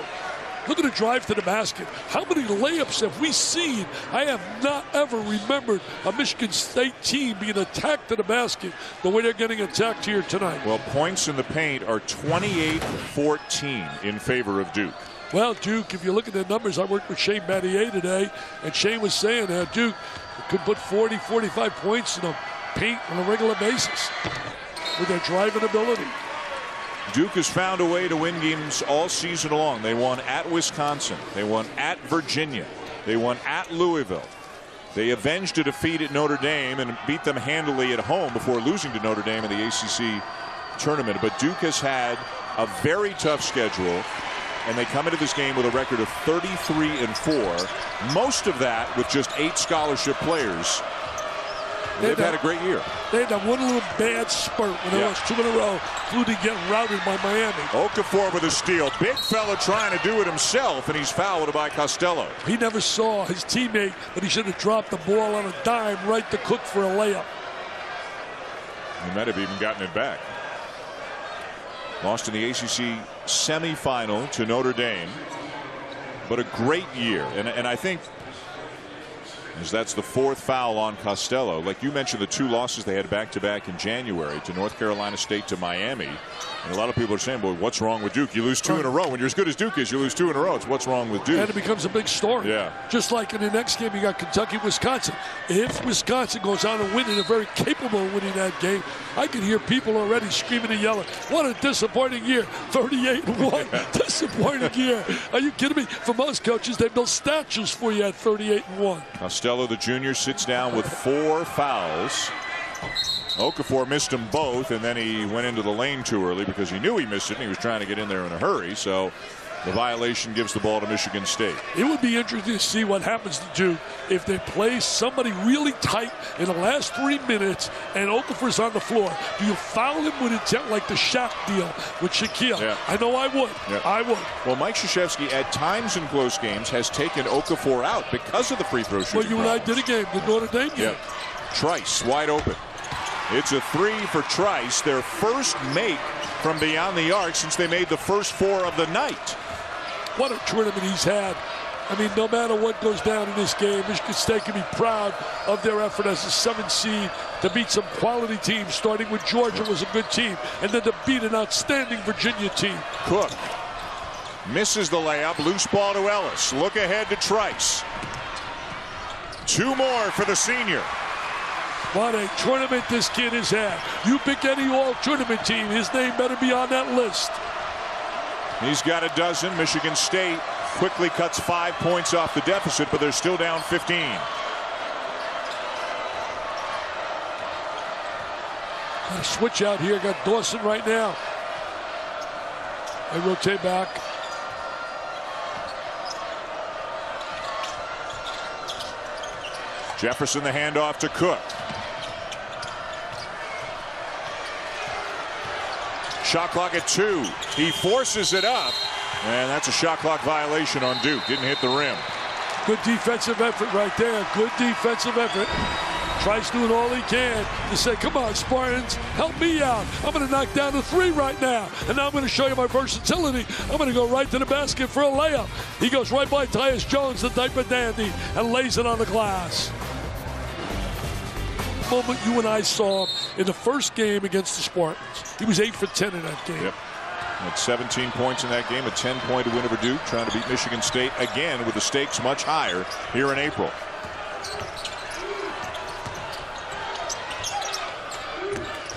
[SPEAKER 7] Look at the drive to the basket. How many layups have we seen? I have not ever remembered a Michigan State team being attacked to the basket the way they're getting attacked here tonight.
[SPEAKER 6] Well, points in the paint are 28-14 in favor of Duke.
[SPEAKER 7] Well, Duke, if you look at the numbers, I worked with Shane Battier today, and Shane was saying that Duke could put 40, 45 points in the paint on a regular basis with their driving ability.
[SPEAKER 6] Duke has found a way to win games all season long. They won at Wisconsin. They won at Virginia. They won at Louisville. They avenged a defeat at Notre Dame and beat them handily at home before losing to Notre Dame in the ACC tournament. But Duke has had a very tough schedule, and they come into this game with a record of 33 and 4. Most of that with just eight scholarship players They've had a great year.
[SPEAKER 7] They had that one little bad spurt when they yeah. lost two in a row, including getting routed by Miami.
[SPEAKER 6] Okafor with a steal. Big fella trying to do it himself, and he's fouled by Costello.
[SPEAKER 7] He never saw his teammate, but he should have dropped the ball on a dime right to Cook for a layup.
[SPEAKER 6] He might have even gotten it back. Lost in the ACC semifinal to Notre Dame. But a great year. And, and I think as that's the fourth foul on Costello. Like you mentioned, the two losses they had back to back in January to North Carolina State to Miami. And a lot of people are saying, boy, what's wrong with Duke? You lose two in a row. When you're as good as Duke is, you lose two in a row. It's what's wrong with Duke.
[SPEAKER 7] And it becomes a big story.
[SPEAKER 6] Yeah.
[SPEAKER 7] Just like in the next game, you got Kentucky, Wisconsin. If Wisconsin goes on and win, and they're very capable of winning that game, I can hear people already screaming and yelling, what a disappointing year. 38 1. disappointing year. Are you kidding me? For most coaches, they build statues for you at 38 1.
[SPEAKER 6] Costello, the junior, sits down with four fouls. Okafor missed them both, and then he went into the lane too early because he knew he missed it, and he was trying to get in there in a hurry. So the violation gives the ball to Michigan State.
[SPEAKER 7] It would be interesting to see what happens to Duke if they play somebody really tight in the last three minutes and Okafor's on the floor. Do you foul him with intent like the Shaq deal with Shaquille?
[SPEAKER 6] Yeah.
[SPEAKER 7] I know I would.
[SPEAKER 6] Yeah.
[SPEAKER 7] I would.
[SPEAKER 6] Well, Mike Krzyzewski at times in close games has taken Okafor out because of the free throw shooting.
[SPEAKER 7] Well, you
[SPEAKER 6] problems.
[SPEAKER 7] and I did a game, the Notre Dame game.
[SPEAKER 6] Yeah. Trice wide open. It's a three for Trice, their first make from beyond the arc since they made the first four of the night.
[SPEAKER 7] What a tournament he's had. I mean, no matter what goes down in this game, Michigan State can be proud of their effort as a seven seed to beat some quality teams, starting with Georgia was a good team, and then to beat an outstanding Virginia team.
[SPEAKER 6] Cook misses the layup, loose ball to Ellis. Look ahead to Trice. Two more for the senior.
[SPEAKER 7] What a tournament this kid has had. You pick any all tournament team, his name better be on that list.
[SPEAKER 6] He's got a dozen. Michigan State quickly cuts five points off the deficit, but they're still down 15.
[SPEAKER 7] Got a switch out here. Got Dawson right now. They rotate back.
[SPEAKER 6] Jefferson the handoff to Cook. Shot clock at two. He forces it up. And that's a shot clock violation on Duke. Didn't hit the rim.
[SPEAKER 7] Good defensive effort right there. Good defensive effort. Trice doing all he can to say, come on, Spartans, help me out. I'm going to knock down the three right now. And now I'm going to show you my versatility. I'm going to go right to the basket for a layup. He goes right by Tyus Jones, the diaper dandy, and lays it on the glass. Moment you and I saw in the first game against the Spartans. He was 8 for 10 in that game.
[SPEAKER 6] Yep. Had 17 points in that game, a 10 point win over Duke, trying to beat Michigan State again with the stakes much higher here in April.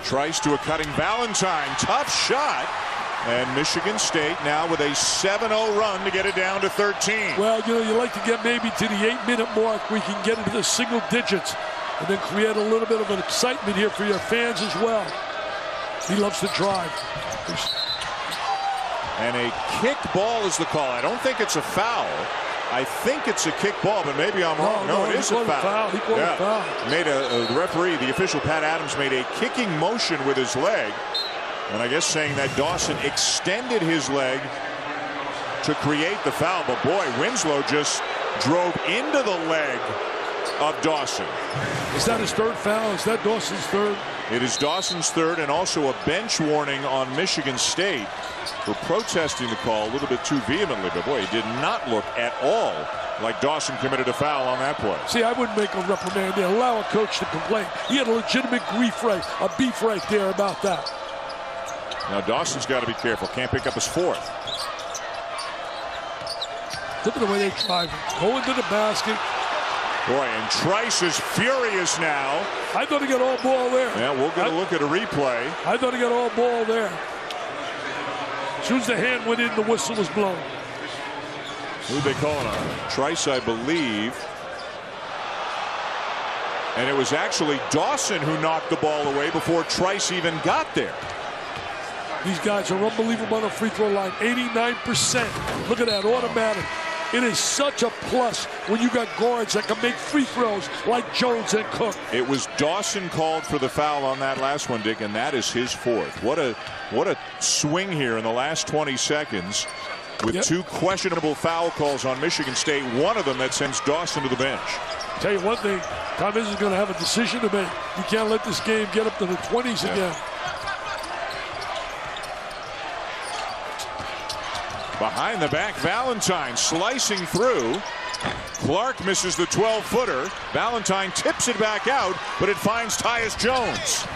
[SPEAKER 6] Trice to a cutting Valentine. Tough shot. And Michigan State now with a 7 0 run to get it down to 13.
[SPEAKER 7] Well, you know, you like to get maybe to the eight minute mark We can get into the single digits and then create a little bit of an excitement here for your fans as well. He loves to drive.
[SPEAKER 6] And a kick ball is the call. I don't think it's a foul. I think it's a kick ball, but maybe I'm wrong. No,
[SPEAKER 7] no,
[SPEAKER 6] it is a foul. Yeah.
[SPEAKER 7] a foul.
[SPEAKER 6] Made a, a, the referee, the official Pat Adams, made a kicking motion with his leg, and I guess saying that Dawson extended his leg to create the foul. But boy, Winslow just drove into the leg of Dawson.
[SPEAKER 7] Is that his third foul? Is that Dawson's third?
[SPEAKER 6] It is Dawson's third, and also a bench warning on Michigan State for protesting the call a little bit too vehemently. But boy, he did not look at all like Dawson committed a foul on that play.
[SPEAKER 7] See, I wouldn't make a reprimand there. Allow a coach to complain. He had a legitimate grief right, a beef right there about that.
[SPEAKER 6] Now Dawson's got to be careful. Can't pick up his fourth.
[SPEAKER 7] Look at the way they drive. Going to the basket.
[SPEAKER 6] Boy, and Trice is furious now.
[SPEAKER 7] I thought he got all ball there.
[SPEAKER 6] Yeah, we'll get a look at a replay.
[SPEAKER 7] I thought he got all ball there. As soon as the hand went in, the whistle was blown.
[SPEAKER 6] Who they calling on? Trice, I believe. And it was actually Dawson who knocked the ball away before Trice even got there.
[SPEAKER 7] These guys are unbelievable on the free throw line. 89%. Look at that, automatic. It is such a plus when you got guards that can make free throws like Jones and Cook.
[SPEAKER 6] It was Dawson called for the foul on that last one, Dick, and that is his fourth. What a what a swing here in the last 20 seconds with
[SPEAKER 7] Yep.
[SPEAKER 6] two questionable foul calls on Michigan State. One of them that sends Dawson to the bench.
[SPEAKER 7] Tell you one thing, Tom is going to have a decision to make. You can't let this game get up to the 20s again.
[SPEAKER 6] Behind the back, Valentine slicing through. Clark misses the 12 footer. Valentine tips it back out, but it finds Tyus Jones.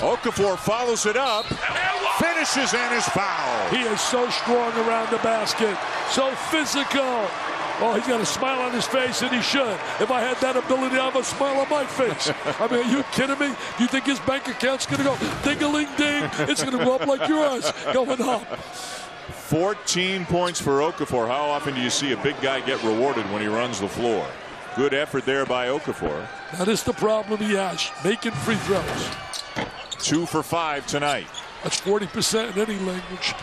[SPEAKER 6] Okafor follows it up, finishes and is fouled.
[SPEAKER 7] He is so strong around the basket, so physical. Oh, he's got a smile on his face, and he should. If I had that ability, I'd have a smile on my face. I mean, are you kidding me? You think his bank account's going to go ding-a-ling-ding? It's going to go up like yours, going up.
[SPEAKER 6] 14 points for Okafor. How often do you see a big guy get rewarded when he runs the floor? Good effort there by Okafor.
[SPEAKER 7] That is the problem he has, making free throws.
[SPEAKER 6] Two for five tonight.
[SPEAKER 7] That's 40% in any language.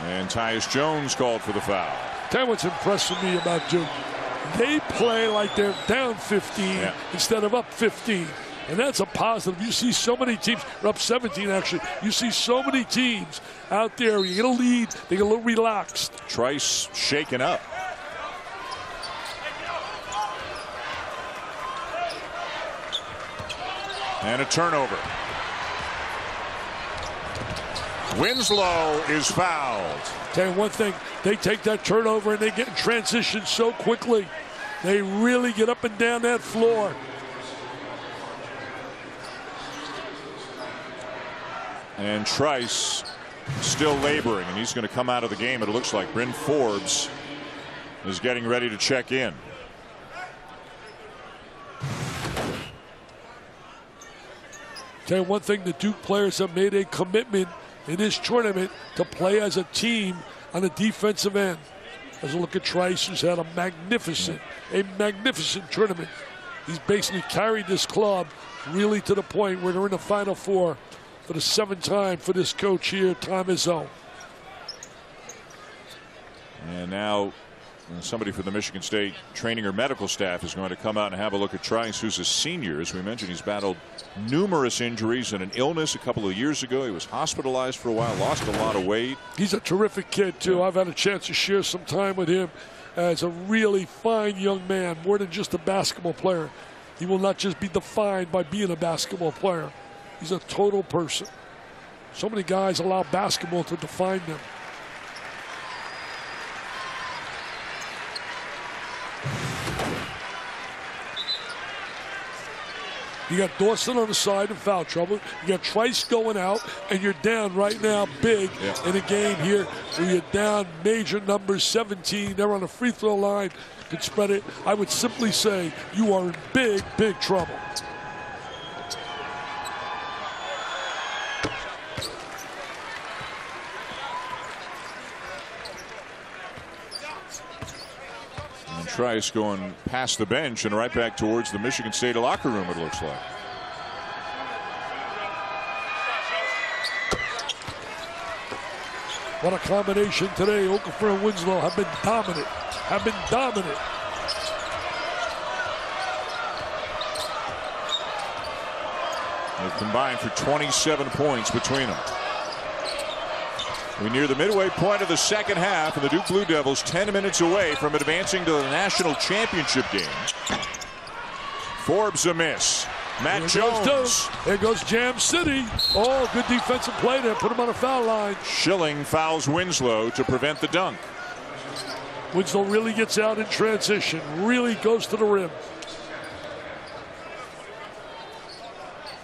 [SPEAKER 6] And Tyus Jones called for the foul.
[SPEAKER 7] You what's impressing me about Duke. They play like they're down 15
[SPEAKER 6] Yeah.
[SPEAKER 7] instead of up 15. And that's a positive. You see so many teams, or up 17 actually. You see so many teams out there. You get a lead, they get a little relaxed.
[SPEAKER 6] Trice shaken up. And a turnover. Winslow is fouled.
[SPEAKER 7] Tell you one thing, they take that turnover and they get in transition so quickly. They really get up and down that floor.
[SPEAKER 6] And Trice still laboring, and he's going to come out of the game. It looks like Bryn Forbes is getting ready to check in.
[SPEAKER 7] Tell you one thing, the Duke players have made a commitment in this tournament to play as a team on the defensive end. As a look at Trice, who's had a magnificent, a magnificent tournament. He's basically carried this club really to the point where they're in the Final Four for the seventh time for this coach here, Tom Izzo.
[SPEAKER 6] And now somebody from the Michigan State training or medical staff is going to come out and have a look at Trice, who's a senior. As we mentioned, he's battled numerous injuries and an illness a couple of years ago. He was hospitalized for a while, lost a lot of weight.
[SPEAKER 7] He's a terrific kid, too. I've had a chance to share some time with him as a really fine young man, more than just a basketball player. He will not just be defined by being a basketball player, he's a total person. So many guys allow basketball to define them. You got Dawson on the side in foul trouble. You got Trice going out, and you're down right now big
[SPEAKER 6] Yeah.
[SPEAKER 7] in a game here where you're down major numbers 17. They're on the free throw line. Could spread it. I would simply say you are in big, big trouble.
[SPEAKER 6] Trice going past the bench and right back towards the Michigan State locker room, it looks like.
[SPEAKER 7] What a combination today. Okafor and Winslow have been dominant. Have been dominant.
[SPEAKER 6] They've combined for 27 points between them. We near the midway point of the second half, and the Duke Blue Devils 10 minutes away from advancing to the national championship game. Forbes a miss. Matt
[SPEAKER 7] Here
[SPEAKER 6] Jones.
[SPEAKER 7] goes, Duke. Here goes Jam City. Oh, good defensive play there. Put him on a foul line.
[SPEAKER 6] Schilling fouls Winslow to prevent the dunk.
[SPEAKER 7] Winslow really gets out in transition. Really goes to the rim.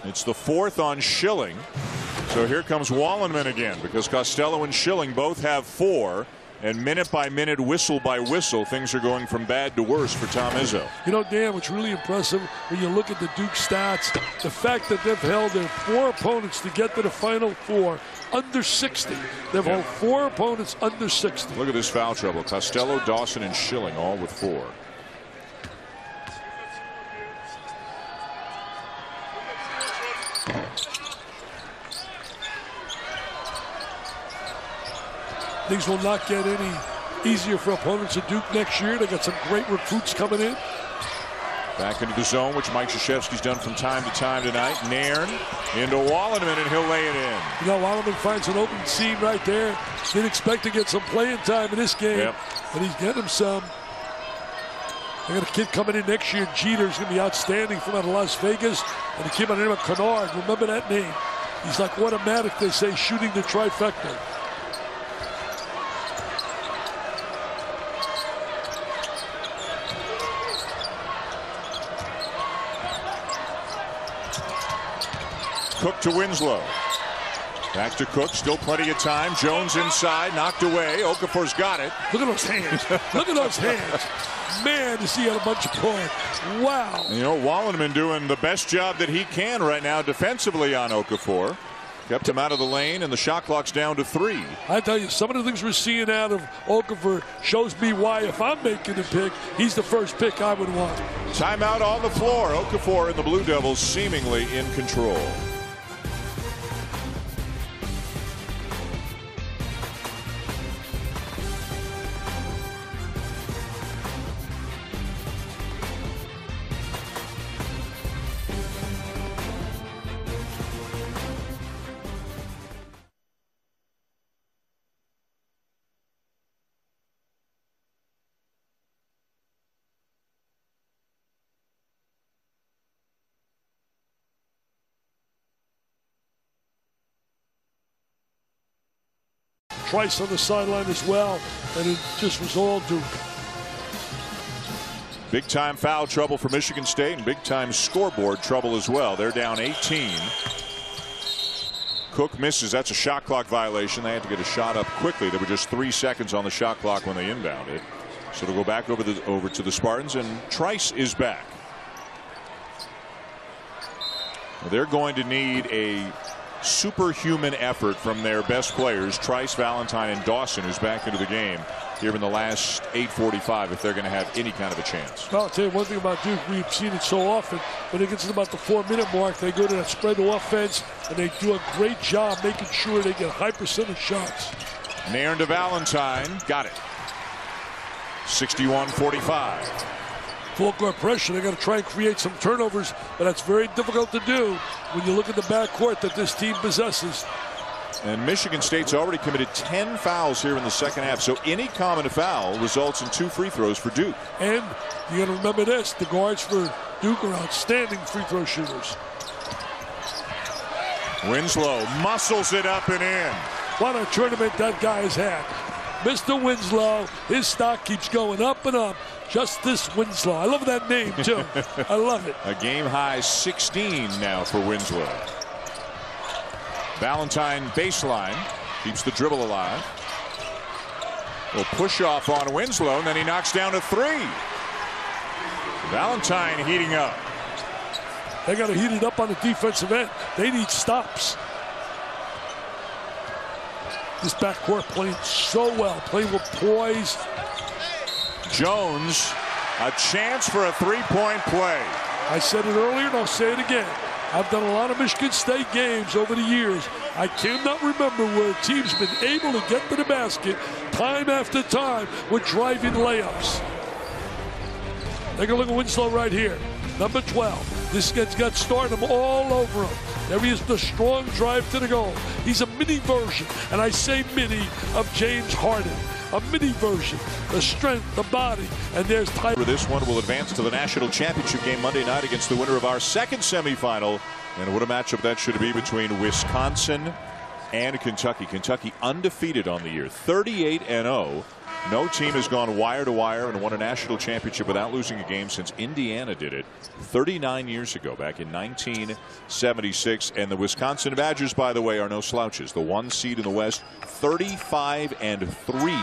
[SPEAKER 6] It's the fourth on Schilling. So here comes Wollenman again because Costello and Schilling both have four. And minute by minute, whistle by whistle, things are going from bad to worse for Tom Izzo.
[SPEAKER 7] You know, Dan, what's really impressive when you look at the Duke stats, the fact that they've held their four opponents to get to the final four under 60. They've held four opponents under 60.
[SPEAKER 6] Look at this foul trouble. Costello, Dawson, and Schilling all with four.
[SPEAKER 7] Things will not get any easier for opponents at Duke next year. They got some great recruits coming in.
[SPEAKER 6] Back into the zone, which Mike Krzyzewski's done from time to time tonight. Nairn into Wollenman, and he'll lay it in.
[SPEAKER 7] You know, Wollenman finds an open seam right there. Didn't expect to get some playing time in this game,
[SPEAKER 6] Yep.
[SPEAKER 7] but he's getting him some. They got a kid coming in next year. Jeter's going to be outstanding from out of Las Vegas. And a kid by the name of Kennard. Remember that name. He's like automatic, they say, shooting the trifecta.
[SPEAKER 6] Cook to Winslow. Back to Cook, still plenty of time. Jones inside, knocked away. Okafor's got it.
[SPEAKER 7] Look at those hands. Look at those hands. Man, he have a bunch of points. Wow.
[SPEAKER 6] You know, Wollenman doing the best job that he can right now defensively on Okafor. Kept him out of the lane, and the shot clock's down to three.
[SPEAKER 7] I tell you, some of the things we're seeing out of Okafor shows me why, if I'm making a pick, he's the first pick I would want.
[SPEAKER 6] Timeout on the floor. Okafor and the Blue Devils seemingly in control.
[SPEAKER 7] Trice on the sideline as well, and it just was all Duke.
[SPEAKER 6] Big time foul trouble for Michigan State and big time scoreboard trouble as well. They're down 18. Cook misses. That's a shot clock violation. They had to get a shot up quickly. There were just three seconds on the shot clock when they inbounded. So it'll go back over the over to the Spartans and Trice is back. They're going to need a superhuman effort from their best players, Trice, Valentine, and Dawson, who's back into the game here in the last 8:45 if they're going to have any kind of a chance.
[SPEAKER 7] Well, I'll tell you one thing about Duke, we've seen it so often. When it gets to about the four minute mark, they go to that spread offense and they do a great job making sure they get high percentage shots.
[SPEAKER 6] Nairn to Valentine. Got it. 61-45.
[SPEAKER 7] Full court pressure. They got to try and create some turnovers, but that's very difficult to do when you look at the backcourt that this team possesses.
[SPEAKER 6] And Michigan State's already committed 10 fouls here in the second half. So any common foul results in two free throws for Duke.
[SPEAKER 7] And you got to remember this the guards for Duke are outstanding free throw shooters.
[SPEAKER 6] Winslow muscles it up and in.
[SPEAKER 7] What a tournament that guy's had. Mr. Winslow, his stock keeps going up and up. Justise Winslow. I love that name, too. I love it.
[SPEAKER 6] A game high 16 now for Winslow. Valentine baseline keeps the dribble alive. Will push off on Winslow, and then he knocks down a three. Valentine heating up.
[SPEAKER 7] They got to heat it up on the defensive end. They need stops. This backcourt playing so well, playing with poise.
[SPEAKER 6] Jones, a chance for a three-point play.
[SPEAKER 7] I said it earlier, and I'll say it again. I've done a lot of Michigan State games over the years. I cannot remember where a team's been able to get to the basket time after time with driving layups. Take a look at Winslow right here. Number 12. This guy's got stardom all over him. There he is, the strong drive to the goal. He's a mini version, and I say mini, of James Harden. A mini version, the strength, the body, and there's Ty.
[SPEAKER 6] This one will advance to the national championship game Monday night against the winner of our second semifinal. And what a matchup that should be between Wisconsin and Kentucky. Kentucky undefeated on the year, 38 and 0. No team has gone wire to wire and won a national championship without losing a game since Indiana did it 39 years ago, back in 1976. And the Wisconsin Badgers, by the way, are no slouches. The one seed in the West, 35 and 3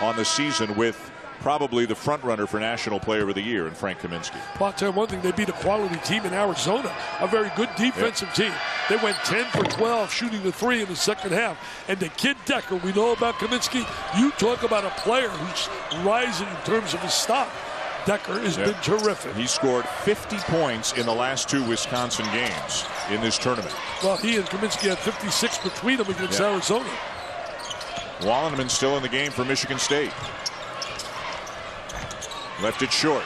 [SPEAKER 6] on the season with probably the front runner for National Player of the Year in Frank Kaminsky.
[SPEAKER 7] Well, I'll tell you one thing, they beat a quality team in Arizona, a very good defensive team. They went 10 for 12 shooting the three in the second half. And the kid Decker, we know about Kaminsky. You talk about a player who's rising in terms of his stock. Decker has been terrific.
[SPEAKER 6] He scored 50 points in the last two Wisconsin games in this tournament.
[SPEAKER 7] Well, he and Kaminsky had 56 between them against Arizona.
[SPEAKER 6] Wollenman still in the game for Michigan State. Left it short.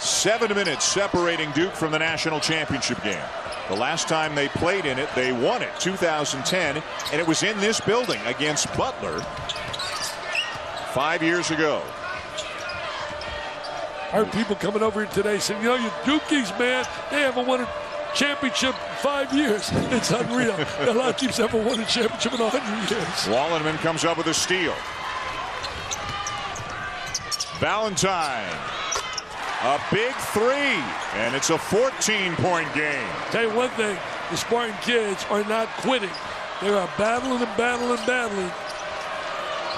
[SPEAKER 6] Seven minutes separating Duke from the national championship game. The last time they played in it, they won it 2010, and it was in this building against Butler five years ago.
[SPEAKER 7] I heard people coming over here today saying, you know, you Dukies, man, they haven't won championship five years. It's unreal. a lot of teams haven't won a championship in 100 years.
[SPEAKER 6] Wollenman comes up with a steal. Valentine. A big three, and it's a 14-point game.
[SPEAKER 7] Tell you one thing, the Spartan kids are not quitting. They are battling and battling and battling.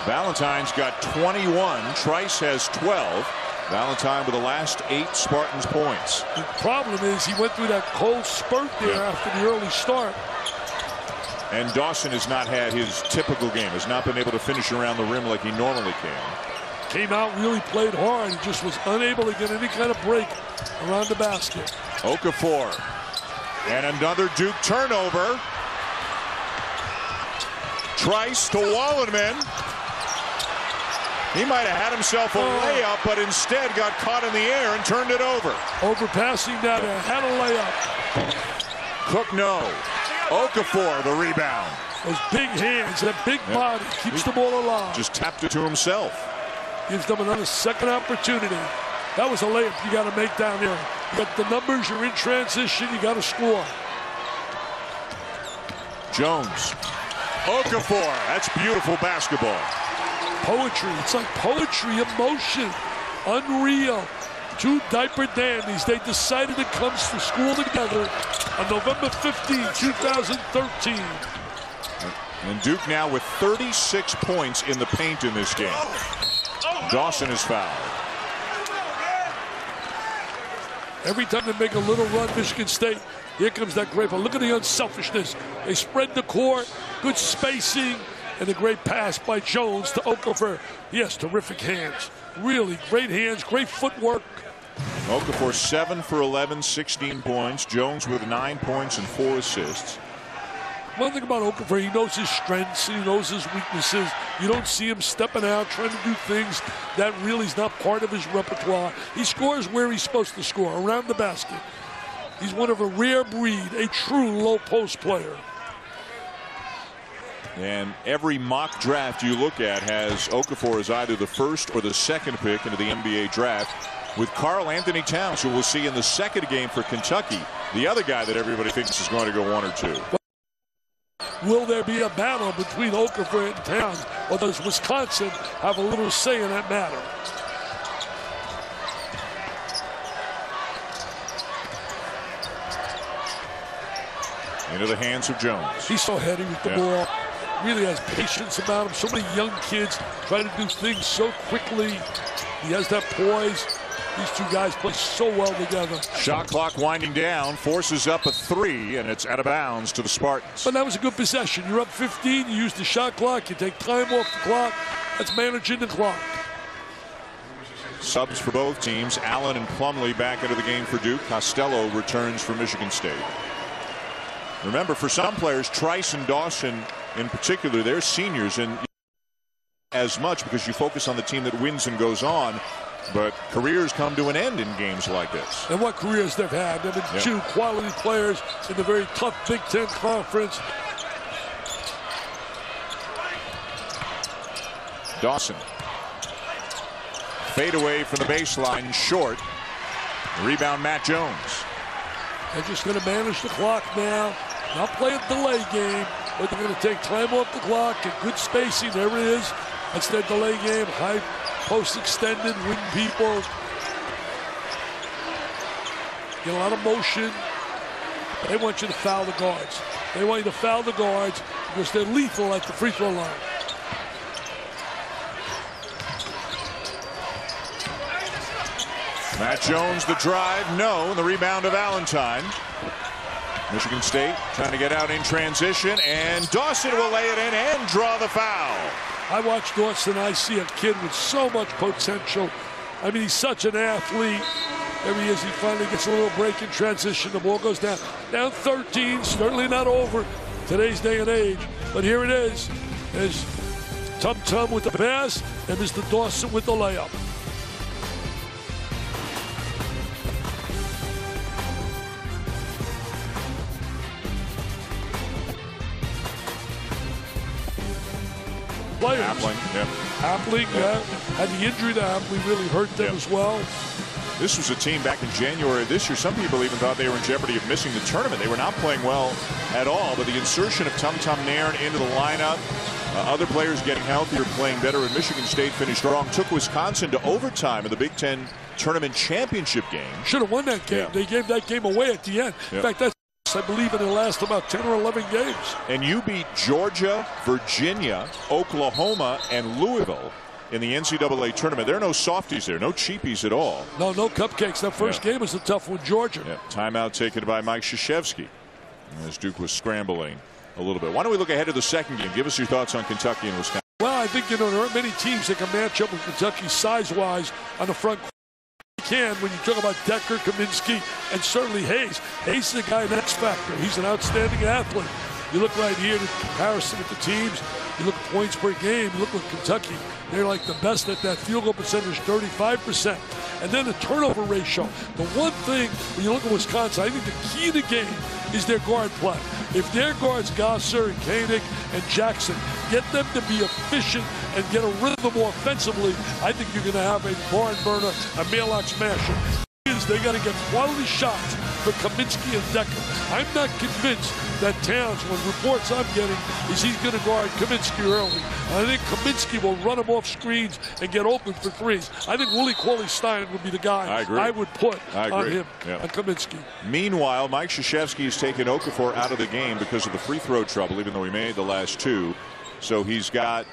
[SPEAKER 6] Valentine's got 21. Trice has 12. Valentine with the last eight Spartans points.
[SPEAKER 7] The problem is he went through that cold spurt there yeah. after the early start.
[SPEAKER 6] And Dawson has not had his typical game, has not been able to finish around the rim like he normally can.
[SPEAKER 7] Came out, really played hard, and just was unable to get any kind of break around the basket.
[SPEAKER 6] Okafor. And another Duke turnover. Trice to Wollenman. He might have had himself a oh. layup, but instead got caught in the air and turned it over.
[SPEAKER 7] Overpassing that, uh, had a layup.
[SPEAKER 6] Cook no. Okafor the rebound.
[SPEAKER 7] Those big hands, that big body keeps the ball alive.
[SPEAKER 6] Just tapped it to himself.
[SPEAKER 7] Gives them another second opportunity. That was a layup you got to make down there. You got the numbers, you're in transition, you got to score.
[SPEAKER 6] Jones. Okafor. That's beautiful basketball
[SPEAKER 7] poetry. It's like poetry, emotion, unreal. Two diaper dandies. They decided to come to school together on November 15, 2013.
[SPEAKER 6] And Duke now with 36 points in the paint in this game. Dawson is fouled.
[SPEAKER 7] Every time they make a little run, Michigan State, here comes that great. But look at the unselfishness. They spread the court, good spacing, and a great pass by Jones to Okafor. Yes, terrific hands. Really great hands, great footwork.
[SPEAKER 6] Okafor 7 for 11, 16 points. Jones with 9 points and 4 assists.
[SPEAKER 7] one thing about Okafor, he knows his strengths, he knows his weaknesses. You don't see him stepping out, trying to do things that really is not part of his repertoire. He scores where he's supposed to score, around the basket. He's one of a rare breed, a true low post player.
[SPEAKER 6] And every mock draft you look at has Okafor as either the first or the second pick into the NBA draft with Karl Anthony Towns, who we'll see in the second game for Kentucky, the other guy that everybody thinks is going to go one or two.
[SPEAKER 7] Will there be a battle between Okafor and Towns, or does Wisconsin have a little say in that matter?
[SPEAKER 6] Into the hands of Jones.
[SPEAKER 7] He's so heady with the
[SPEAKER 6] Yeah.
[SPEAKER 7] ball. Really has patience about him. So many young kids trying to do things so quickly. He has that poise. These two guys play so well together.
[SPEAKER 6] Shot clock winding down, forces up a three, and it's out of bounds to the Spartans.
[SPEAKER 7] But that was a good possession. You're up 15, you use the shot clock, you take time off the clock. That's managing the clock.
[SPEAKER 6] Subs for both teams. Allen and Plumlee back into the game for Duke. Costello returns for Michigan State. Remember, for some players, Trice and Dawson in particular, they're seniors and as much because you focus on the team that wins and goes on. But careers come to an end in games like this.
[SPEAKER 7] And what careers they've had. They've been
[SPEAKER 6] Yeah.
[SPEAKER 7] two quality players in the very tough Big Ten conference.
[SPEAKER 6] Dawson. Fade away from the baseline, short. Rebound, Matt Jones.
[SPEAKER 7] They're just going to manage the clock now. Not play a delay game, but they're going to take time off the clock, get good spacing. There it is. That's their delay game. High post extended, wing people. Get a lot of motion. They want you to foul the guards. They want you to foul the guards because they're lethal at the free throw line.
[SPEAKER 6] Matt Jones, the drive, no. The rebound of Valentine. Michigan State trying to get out in transition, and Dawson will lay it in and draw the foul.
[SPEAKER 7] I watch Dawson. I see a kid with so much potential. I mean, he's such an athlete. There he is. He finally gets a little break in transition. The ball goes down. Down 13. Certainly not over today's day and age. But here it is. There's Tum Tum with the pass and Mr. Dawson with the layup. Players.
[SPEAKER 6] Appling, yeah.
[SPEAKER 7] Appling uh, had the injury to Appling really hurt them
[SPEAKER 6] Yeah.
[SPEAKER 7] as well.
[SPEAKER 6] This was a team back in January of this year. Some people even thought they were in jeopardy of missing the tournament. They were not playing well at all, but the insertion of Tum Tum Nairn into the lineup, uh, other players getting healthier, playing better, and Michigan State finished strong, took Wisconsin to overtime in the Big Ten tournament championship game.
[SPEAKER 7] Should have won that game.
[SPEAKER 6] Yeah.
[SPEAKER 7] They gave that game away at the end.
[SPEAKER 6] Yeah.
[SPEAKER 7] In fact, that's I believe it'll last about 10 or 11 games.
[SPEAKER 6] And you beat Georgia, Virginia, Oklahoma, and Louisville in the NCAA tournament. There are no softies there, no cheapies at all.
[SPEAKER 7] No, no cupcakes. That first
[SPEAKER 6] Yeah.
[SPEAKER 7] game was a tough one, Georgia.
[SPEAKER 6] Yeah, timeout taken by Mike Krzyzewski as Duke was scrambling a little bit. Why don't we look ahead to the second game? Give us your thoughts on Kentucky and Wisconsin.
[SPEAKER 7] Well, I think, you know, there aren't many teams that can match up with Kentucky size-wise on the front can when you talk about Decker, Kaminsky, and certainly Hayes. Hayes is a guy in X factor. He's an outstanding athlete. You look right here, the comparison with the teams. You look at points per game. You look at Kentucky. They're like the best at that field goal percentage, 35%. And then the turnover ratio. The one thing, when you look at Wisconsin, I think the key to the game is their guard play. If their guards, Gasser and Koenig and Jackson, get them to be efficient and get a rhythm offensively, I think you're going to have a barn burner, a mail-out smasher. Is they got to get quality shots for Kaminsky and Decker. I'm not convinced that Towns, when reports I'm getting, is he's going to guard Kaminsky early. I think Kaminsky will run him off screens and get open for threes. I think Willie Cauley Stein would be the guy
[SPEAKER 6] I agree.
[SPEAKER 7] I would put
[SPEAKER 6] I
[SPEAKER 7] on him,
[SPEAKER 6] Yeah.
[SPEAKER 7] on Kaminsky.
[SPEAKER 6] Meanwhile, Mike Krzyzewski has taken Okafor out of the game because of the free throw trouble, even though he made the last two. So he's got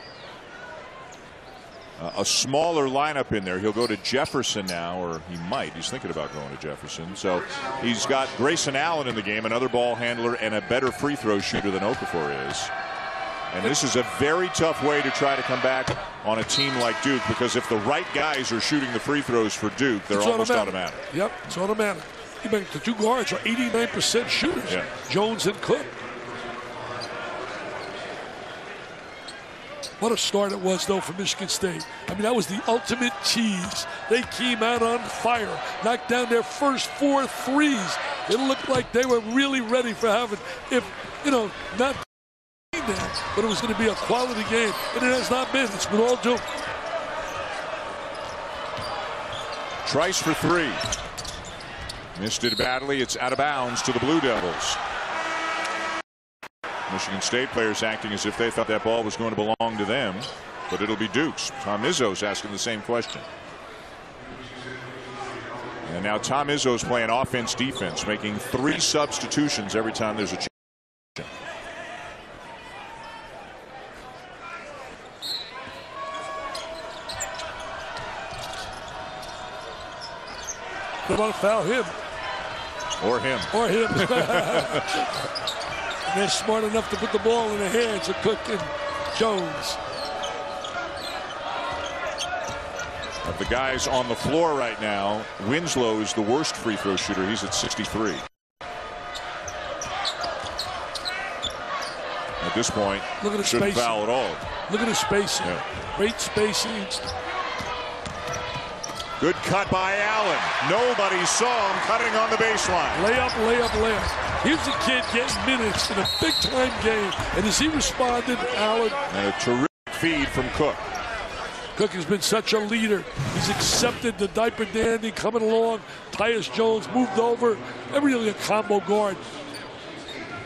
[SPEAKER 6] uh, a smaller lineup in there. He'll go to Jefferson now, or he might. He's thinking about going to Jefferson. So he's got Grayson Allen in the game, another ball handler, and a better free throw shooter than Okafor is. And this is a very tough way to try to come back on a team like Duke because if the right guys are shooting the free throws for Duke, they're
[SPEAKER 7] It's
[SPEAKER 6] almost automatic.
[SPEAKER 7] Yep, it's automatic. You make the two guards are 89% shooters.
[SPEAKER 6] Yeah.
[SPEAKER 7] Jones and Cook. What a start it was, though, for Michigan State. I mean, that was the ultimate tease. They came out on fire, knocked down their first four threes. It looked like they were really ready for having, if, you know, not there, but it was going to be a quality game, and it has not been. It's been all Duke.
[SPEAKER 6] Trice for three. Missed it badly. It's out of bounds to the Blue Devils. Michigan State players acting as if they thought that ball was going to belong to them, but it'll be Duke's. Tom Izzo's asking the same question. And now Tom Izzo's playing offense defense, making three substitutions every time there's a change.
[SPEAKER 7] They want to foul him.
[SPEAKER 6] Or him.
[SPEAKER 7] Or him. and they're smart enough to put the ball in the hands of Cook and Jones.
[SPEAKER 6] Of the guys on the floor right now, Winslow is the worst free throw shooter. He's at 63. At this point,
[SPEAKER 7] Look at the
[SPEAKER 6] shouldn't
[SPEAKER 7] spacing.
[SPEAKER 6] foul at all.
[SPEAKER 7] Look at the spacing.
[SPEAKER 6] Yeah.
[SPEAKER 7] Great spacing.
[SPEAKER 6] Good cut by Allen. Nobody saw him cutting on the baseline.
[SPEAKER 7] Layup, layup, layup. Here's a kid getting minutes in a big time game. And as he responded, Allen,
[SPEAKER 6] And a terrific feed from Cook.
[SPEAKER 7] Cook has been such a leader. He's accepted the diaper dandy coming along. Tyus Jones moved over. And really a combo guard.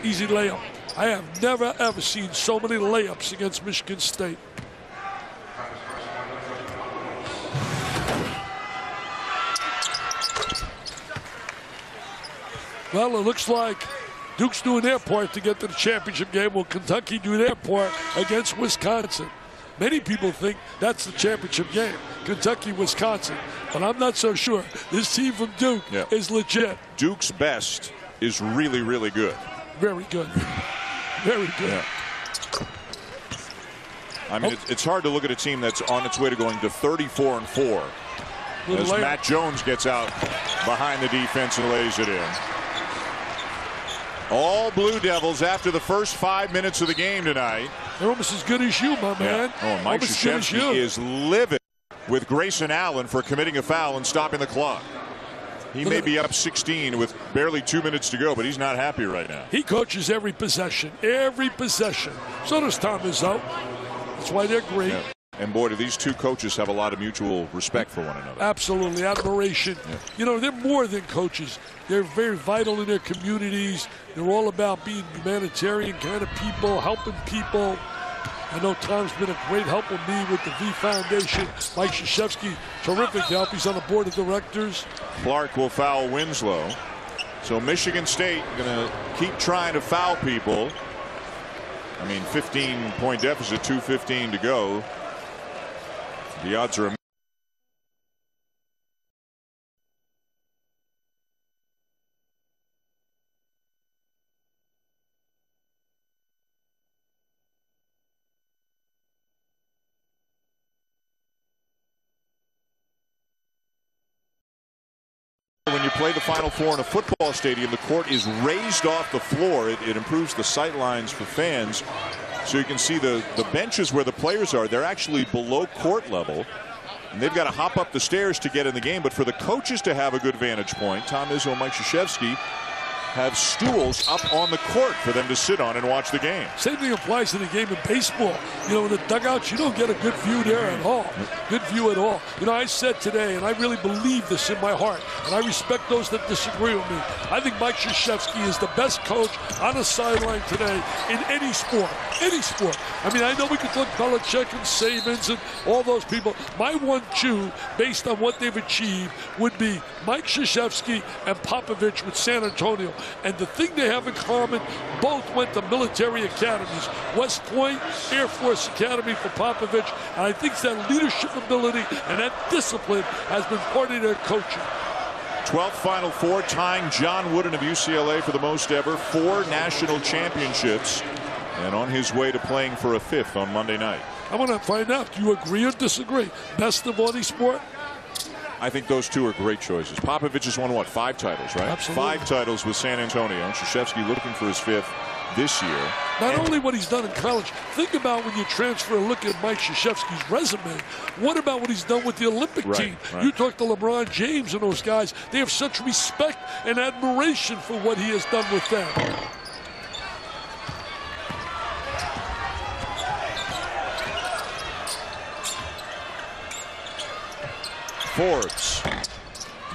[SPEAKER 7] Easy layup. I have never ever seen so many layups against Michigan State. Well, it looks like Duke's doing their part to get to the championship game. Will Kentucky do their part against Wisconsin? Many people think that's the championship game, Kentucky, Wisconsin. But I'm not so sure. This team from Duke
[SPEAKER 6] Yeah.
[SPEAKER 7] is legit.
[SPEAKER 6] Duke's best is really, really good.
[SPEAKER 7] Very good. Very good.
[SPEAKER 6] Yeah. I mean, it's, it's hard to look at a team that's on its way to going to 34 and 4
[SPEAKER 7] Little
[SPEAKER 6] as
[SPEAKER 7] layup.
[SPEAKER 6] Matt Jones gets out behind the defense and lays it in. All Blue Devils after the first five minutes of the game tonight.
[SPEAKER 7] They're almost as good as you, my man.
[SPEAKER 6] Oh, and Mike
[SPEAKER 7] almost as good as
[SPEAKER 6] Krzyzewski is livid with Grayson Allen for committing a foul and stopping the clock. He may be up 16 with barely two minutes to go, but he's not happy right now.
[SPEAKER 7] He coaches every possession, every possession. So does Tom Izzo. That's why they're great.
[SPEAKER 6] Yeah. And boy, do these two coaches have a lot of mutual respect for one another.
[SPEAKER 7] Absolutely, admiration. You know, they're more than coaches. They're very vital in their communities. They're all about being humanitarian kind of people, helping people. I know Tom's been a great help with me with the V Foundation. Mike Krzyzewski, terrific help. He's on the board of directors.
[SPEAKER 6] Clark will foul Winslow. So Michigan State going to keep trying to foul people. I mean, 15 point deficit, 2.15 to go. The odds are When you play the Final Four in a football stadium, the court is raised off the floor. It, it improves the sight lines for fans. So you can see the, the benches where the players are, they're actually below court level. And they've got to hop up the stairs to get in the game. But for the coaches to have a good vantage point, Tom Izzo and Mike Krzyzewski have stools up on the court for them to sit on and watch the game.
[SPEAKER 7] Same thing applies to the game of baseball. You know, in the dugouts, you don't get a good view there at all. Good view at all. You know, I said today, and I really believe this in my heart, and I respect those that disagree with me. I think Mike Krzyzewski is the best coach on the sideline today in any sport. Any sport. I mean, I know we could look Belichick and Sabans and all those people. My one two, based on what they've achieved, would be Mike Krzyzewski and Popovich with San Antonio. And the thing they have in common, both went to military academies. West Point, Air Force Academy for Popovich. And I think that leadership ability and that discipline has been part of their coaching.
[SPEAKER 6] 12th Final Four, tying John Wooden of UCLA for the most ever, four national championships, and on his way to playing for a fifth on Monday night.
[SPEAKER 7] I want to find out. Do you agree or disagree? Best of any sport?
[SPEAKER 6] I think those two are great choices. Popovich has won what five titles, right?
[SPEAKER 7] Absolutely.
[SPEAKER 6] Five titles with San Antonio. And Krzyzewski looking for his fifth. this year.
[SPEAKER 7] Not only what he's done in college, think about when you transfer and look at Mike Krzyzewski's resume. What about what he's done with the Olympic
[SPEAKER 6] Right,
[SPEAKER 7] team?
[SPEAKER 6] right.
[SPEAKER 7] You talk to LeBron James and those guys, they have such respect and admiration for what he has done with them.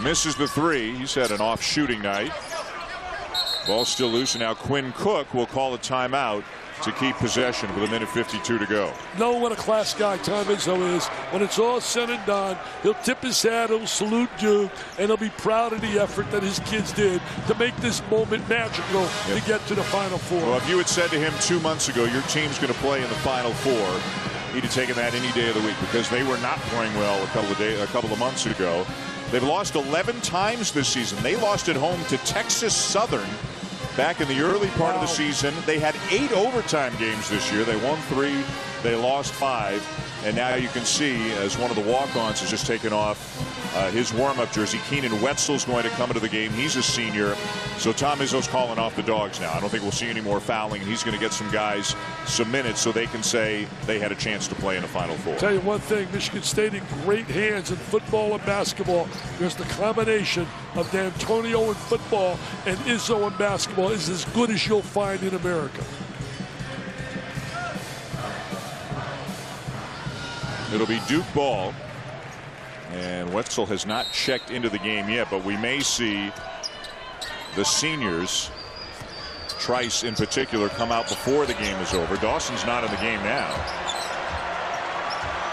[SPEAKER 6] Misses the three. He's had an off shooting night. Ball still loose, and now Quinn Cook will call a timeout to keep possession with a minute 52 to go.
[SPEAKER 7] Know what a class guy Tom Izzo is. When it's all said and done, he'll tip his hat, he'll salute Duke, and he'll be proud of the effort that his kids did to make this moment magical to get to the Final Four.
[SPEAKER 6] Well, if you had said to him two months ago, your team's going to play in the Final Four, he'd have taken that any day of the week because they were not playing well a couple of days, a couple of months ago. They've lost 11 times this season. They lost at home to Texas Southern back in the early part of the season. They had eight overtime games this year. They won three, they lost five, and now you can see as one of the walk-ons has just taken off uh, his warm-up jersey. Keenan Wetzel's going to come into the game. He's a senior, so Tom Izzo's calling off the dogs now. I don't think we'll see any more fouling, and he's going to get some guys some minutes so they can say they had a chance to play in the Final Four.
[SPEAKER 7] Tell you one thing, Michigan State in great hands in football and basketball because the combination of Dantonio in football and Izzo in basketball is as good as you'll find in America.
[SPEAKER 6] It'll be Duke ball. And Wetzel has not checked into the game yet, but we may see the seniors, Trice in particular, come out before the game is over. Dawson's not in the game now.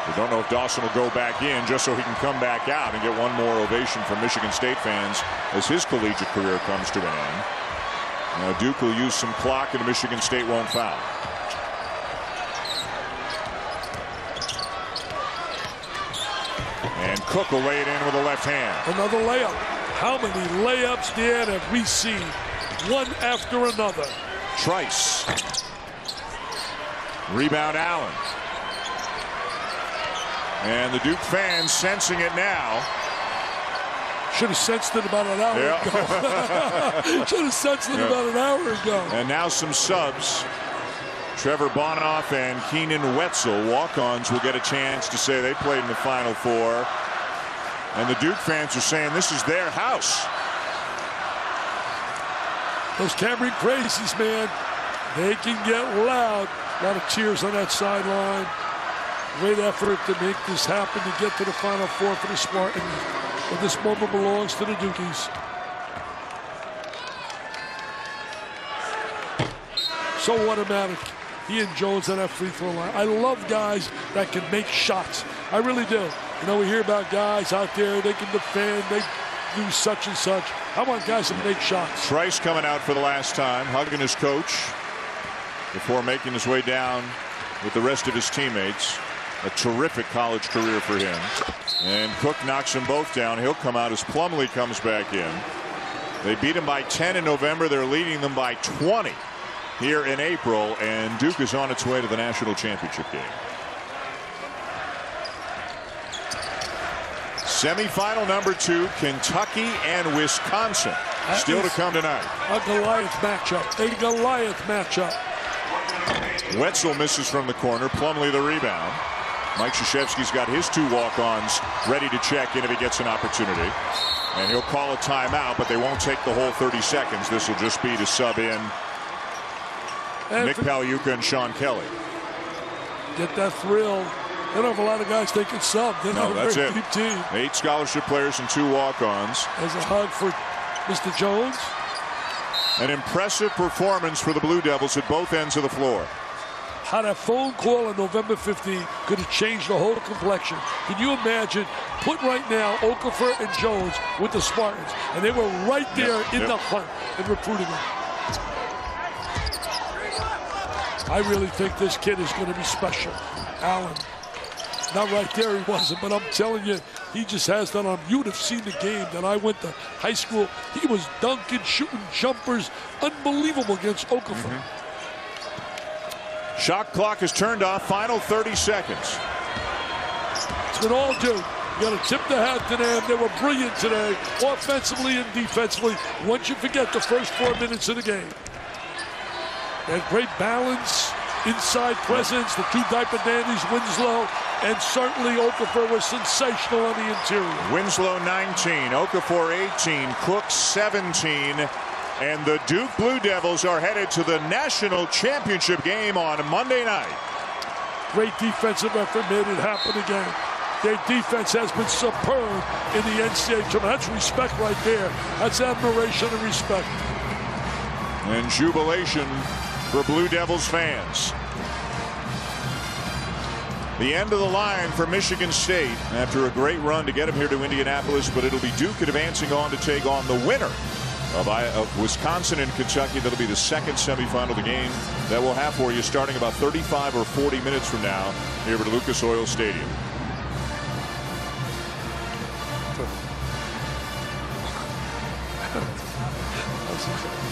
[SPEAKER 6] We don't know if Dawson will go back in just so he can come back out and get one more ovation from Michigan State fans as his collegiate career comes to an end. Now Duke will use some clock and Michigan State won't foul. And Cook will lay it in with a left hand.
[SPEAKER 7] Another layup. How many layups, Dan, have we seen? One after another.
[SPEAKER 6] Trice. Rebound Allen. And the Duke fans sensing it now.
[SPEAKER 7] Should have sensed it about an hour
[SPEAKER 6] Yeah.
[SPEAKER 7] ago. Should have sensed it
[SPEAKER 6] Yeah.
[SPEAKER 7] about an hour ago.
[SPEAKER 6] And now some subs. Trevor Bonoff and Keenan Wetzel, walk-ons, will get a chance to say they played in the Final Four. And the Duke fans are saying this is their house.
[SPEAKER 7] Those Cameron crazies, man, they can get loud. A lot of cheers on that sideline. Great effort to make this happen to get to the Final Four for the Spartans. But this moment belongs to the Dukies. So automatic. He and Jones on that free throw line. I love guys that can make shots. I really do. You know, we hear about guys out there, they can defend, they do such and such. I want guys that make shots.
[SPEAKER 6] Trice coming out for the last time, hugging his coach before making his way down with the rest of his teammates. A terrific college career for him. And Cook knocks them both down. He'll come out as Plumlee comes back in. They beat him by 10 in November. They're leading them by 20 here in April. And Duke is on its way to the national championship game. Semifinal number two, Kentucky and Wisconsin.
[SPEAKER 7] That
[SPEAKER 6] Still to come tonight.
[SPEAKER 7] A Goliath matchup. A Goliath matchup.
[SPEAKER 6] Wetzel misses from the corner. Plumlee the rebound. Mike Krzyzewski's got his two walk-ons ready to check in if he gets an opportunity. And he'll call a timeout, but they won't take the whole 30 seconds. This will just be to sub in
[SPEAKER 7] And
[SPEAKER 6] Nick
[SPEAKER 7] for-
[SPEAKER 6] and Sean Kelly.
[SPEAKER 7] get that thrill. They don't have a lot of guys they can sub. They're not
[SPEAKER 6] No,
[SPEAKER 7] a
[SPEAKER 6] that's
[SPEAKER 7] very
[SPEAKER 6] it.
[SPEAKER 7] deep team.
[SPEAKER 6] Eight scholarship players and two walk-ons.
[SPEAKER 7] As a hug for Mr. Jones.
[SPEAKER 6] An impressive performance for the Blue Devils at both ends of the floor.
[SPEAKER 7] How that phone call on November 15 could have changed the whole complexion. Can you imagine? Put right now Okafor and Jones with the Spartans, and they were right there in
[SPEAKER 6] yep.
[SPEAKER 7] the hunt and recruiting them. I really think this kid is going to be special. Allen. Not right there he wasn't, but I'm telling you, he just has that on. You'd have seen the game that I went to high school. He was dunking, shooting jumpers, unbelievable against Okafor. Mm-hmm.
[SPEAKER 6] Shot clock is turned off. Final 30 seconds.
[SPEAKER 7] It's been all due. You got to tip the hat to them. They were brilliant today, offensively and defensively. Once you forget the first four minutes of the game. They had great balance, inside presence. The two diaper dandies, Winslow and certainly Okafor was sensational on the interior.
[SPEAKER 6] Winslow 19, Okafor 18, Cook 17. And the Duke Blue Devils are headed to the national championship game on Monday night.
[SPEAKER 7] Great defensive effort made it happen again. Their defense has been superb in the NCAA tournament. That's respect right there. That's admiration and respect.
[SPEAKER 6] And jubilation for Blue Devils fans. The end of the line for Michigan State after a great run to get them here to Indianapolis, but it'll be Duke advancing on to take on the winner of, of Wisconsin and Kentucky. That'll be the second semifinal of the game that we'll have for you starting about 35 or 40 minutes from now here at Lucas Oil Stadium.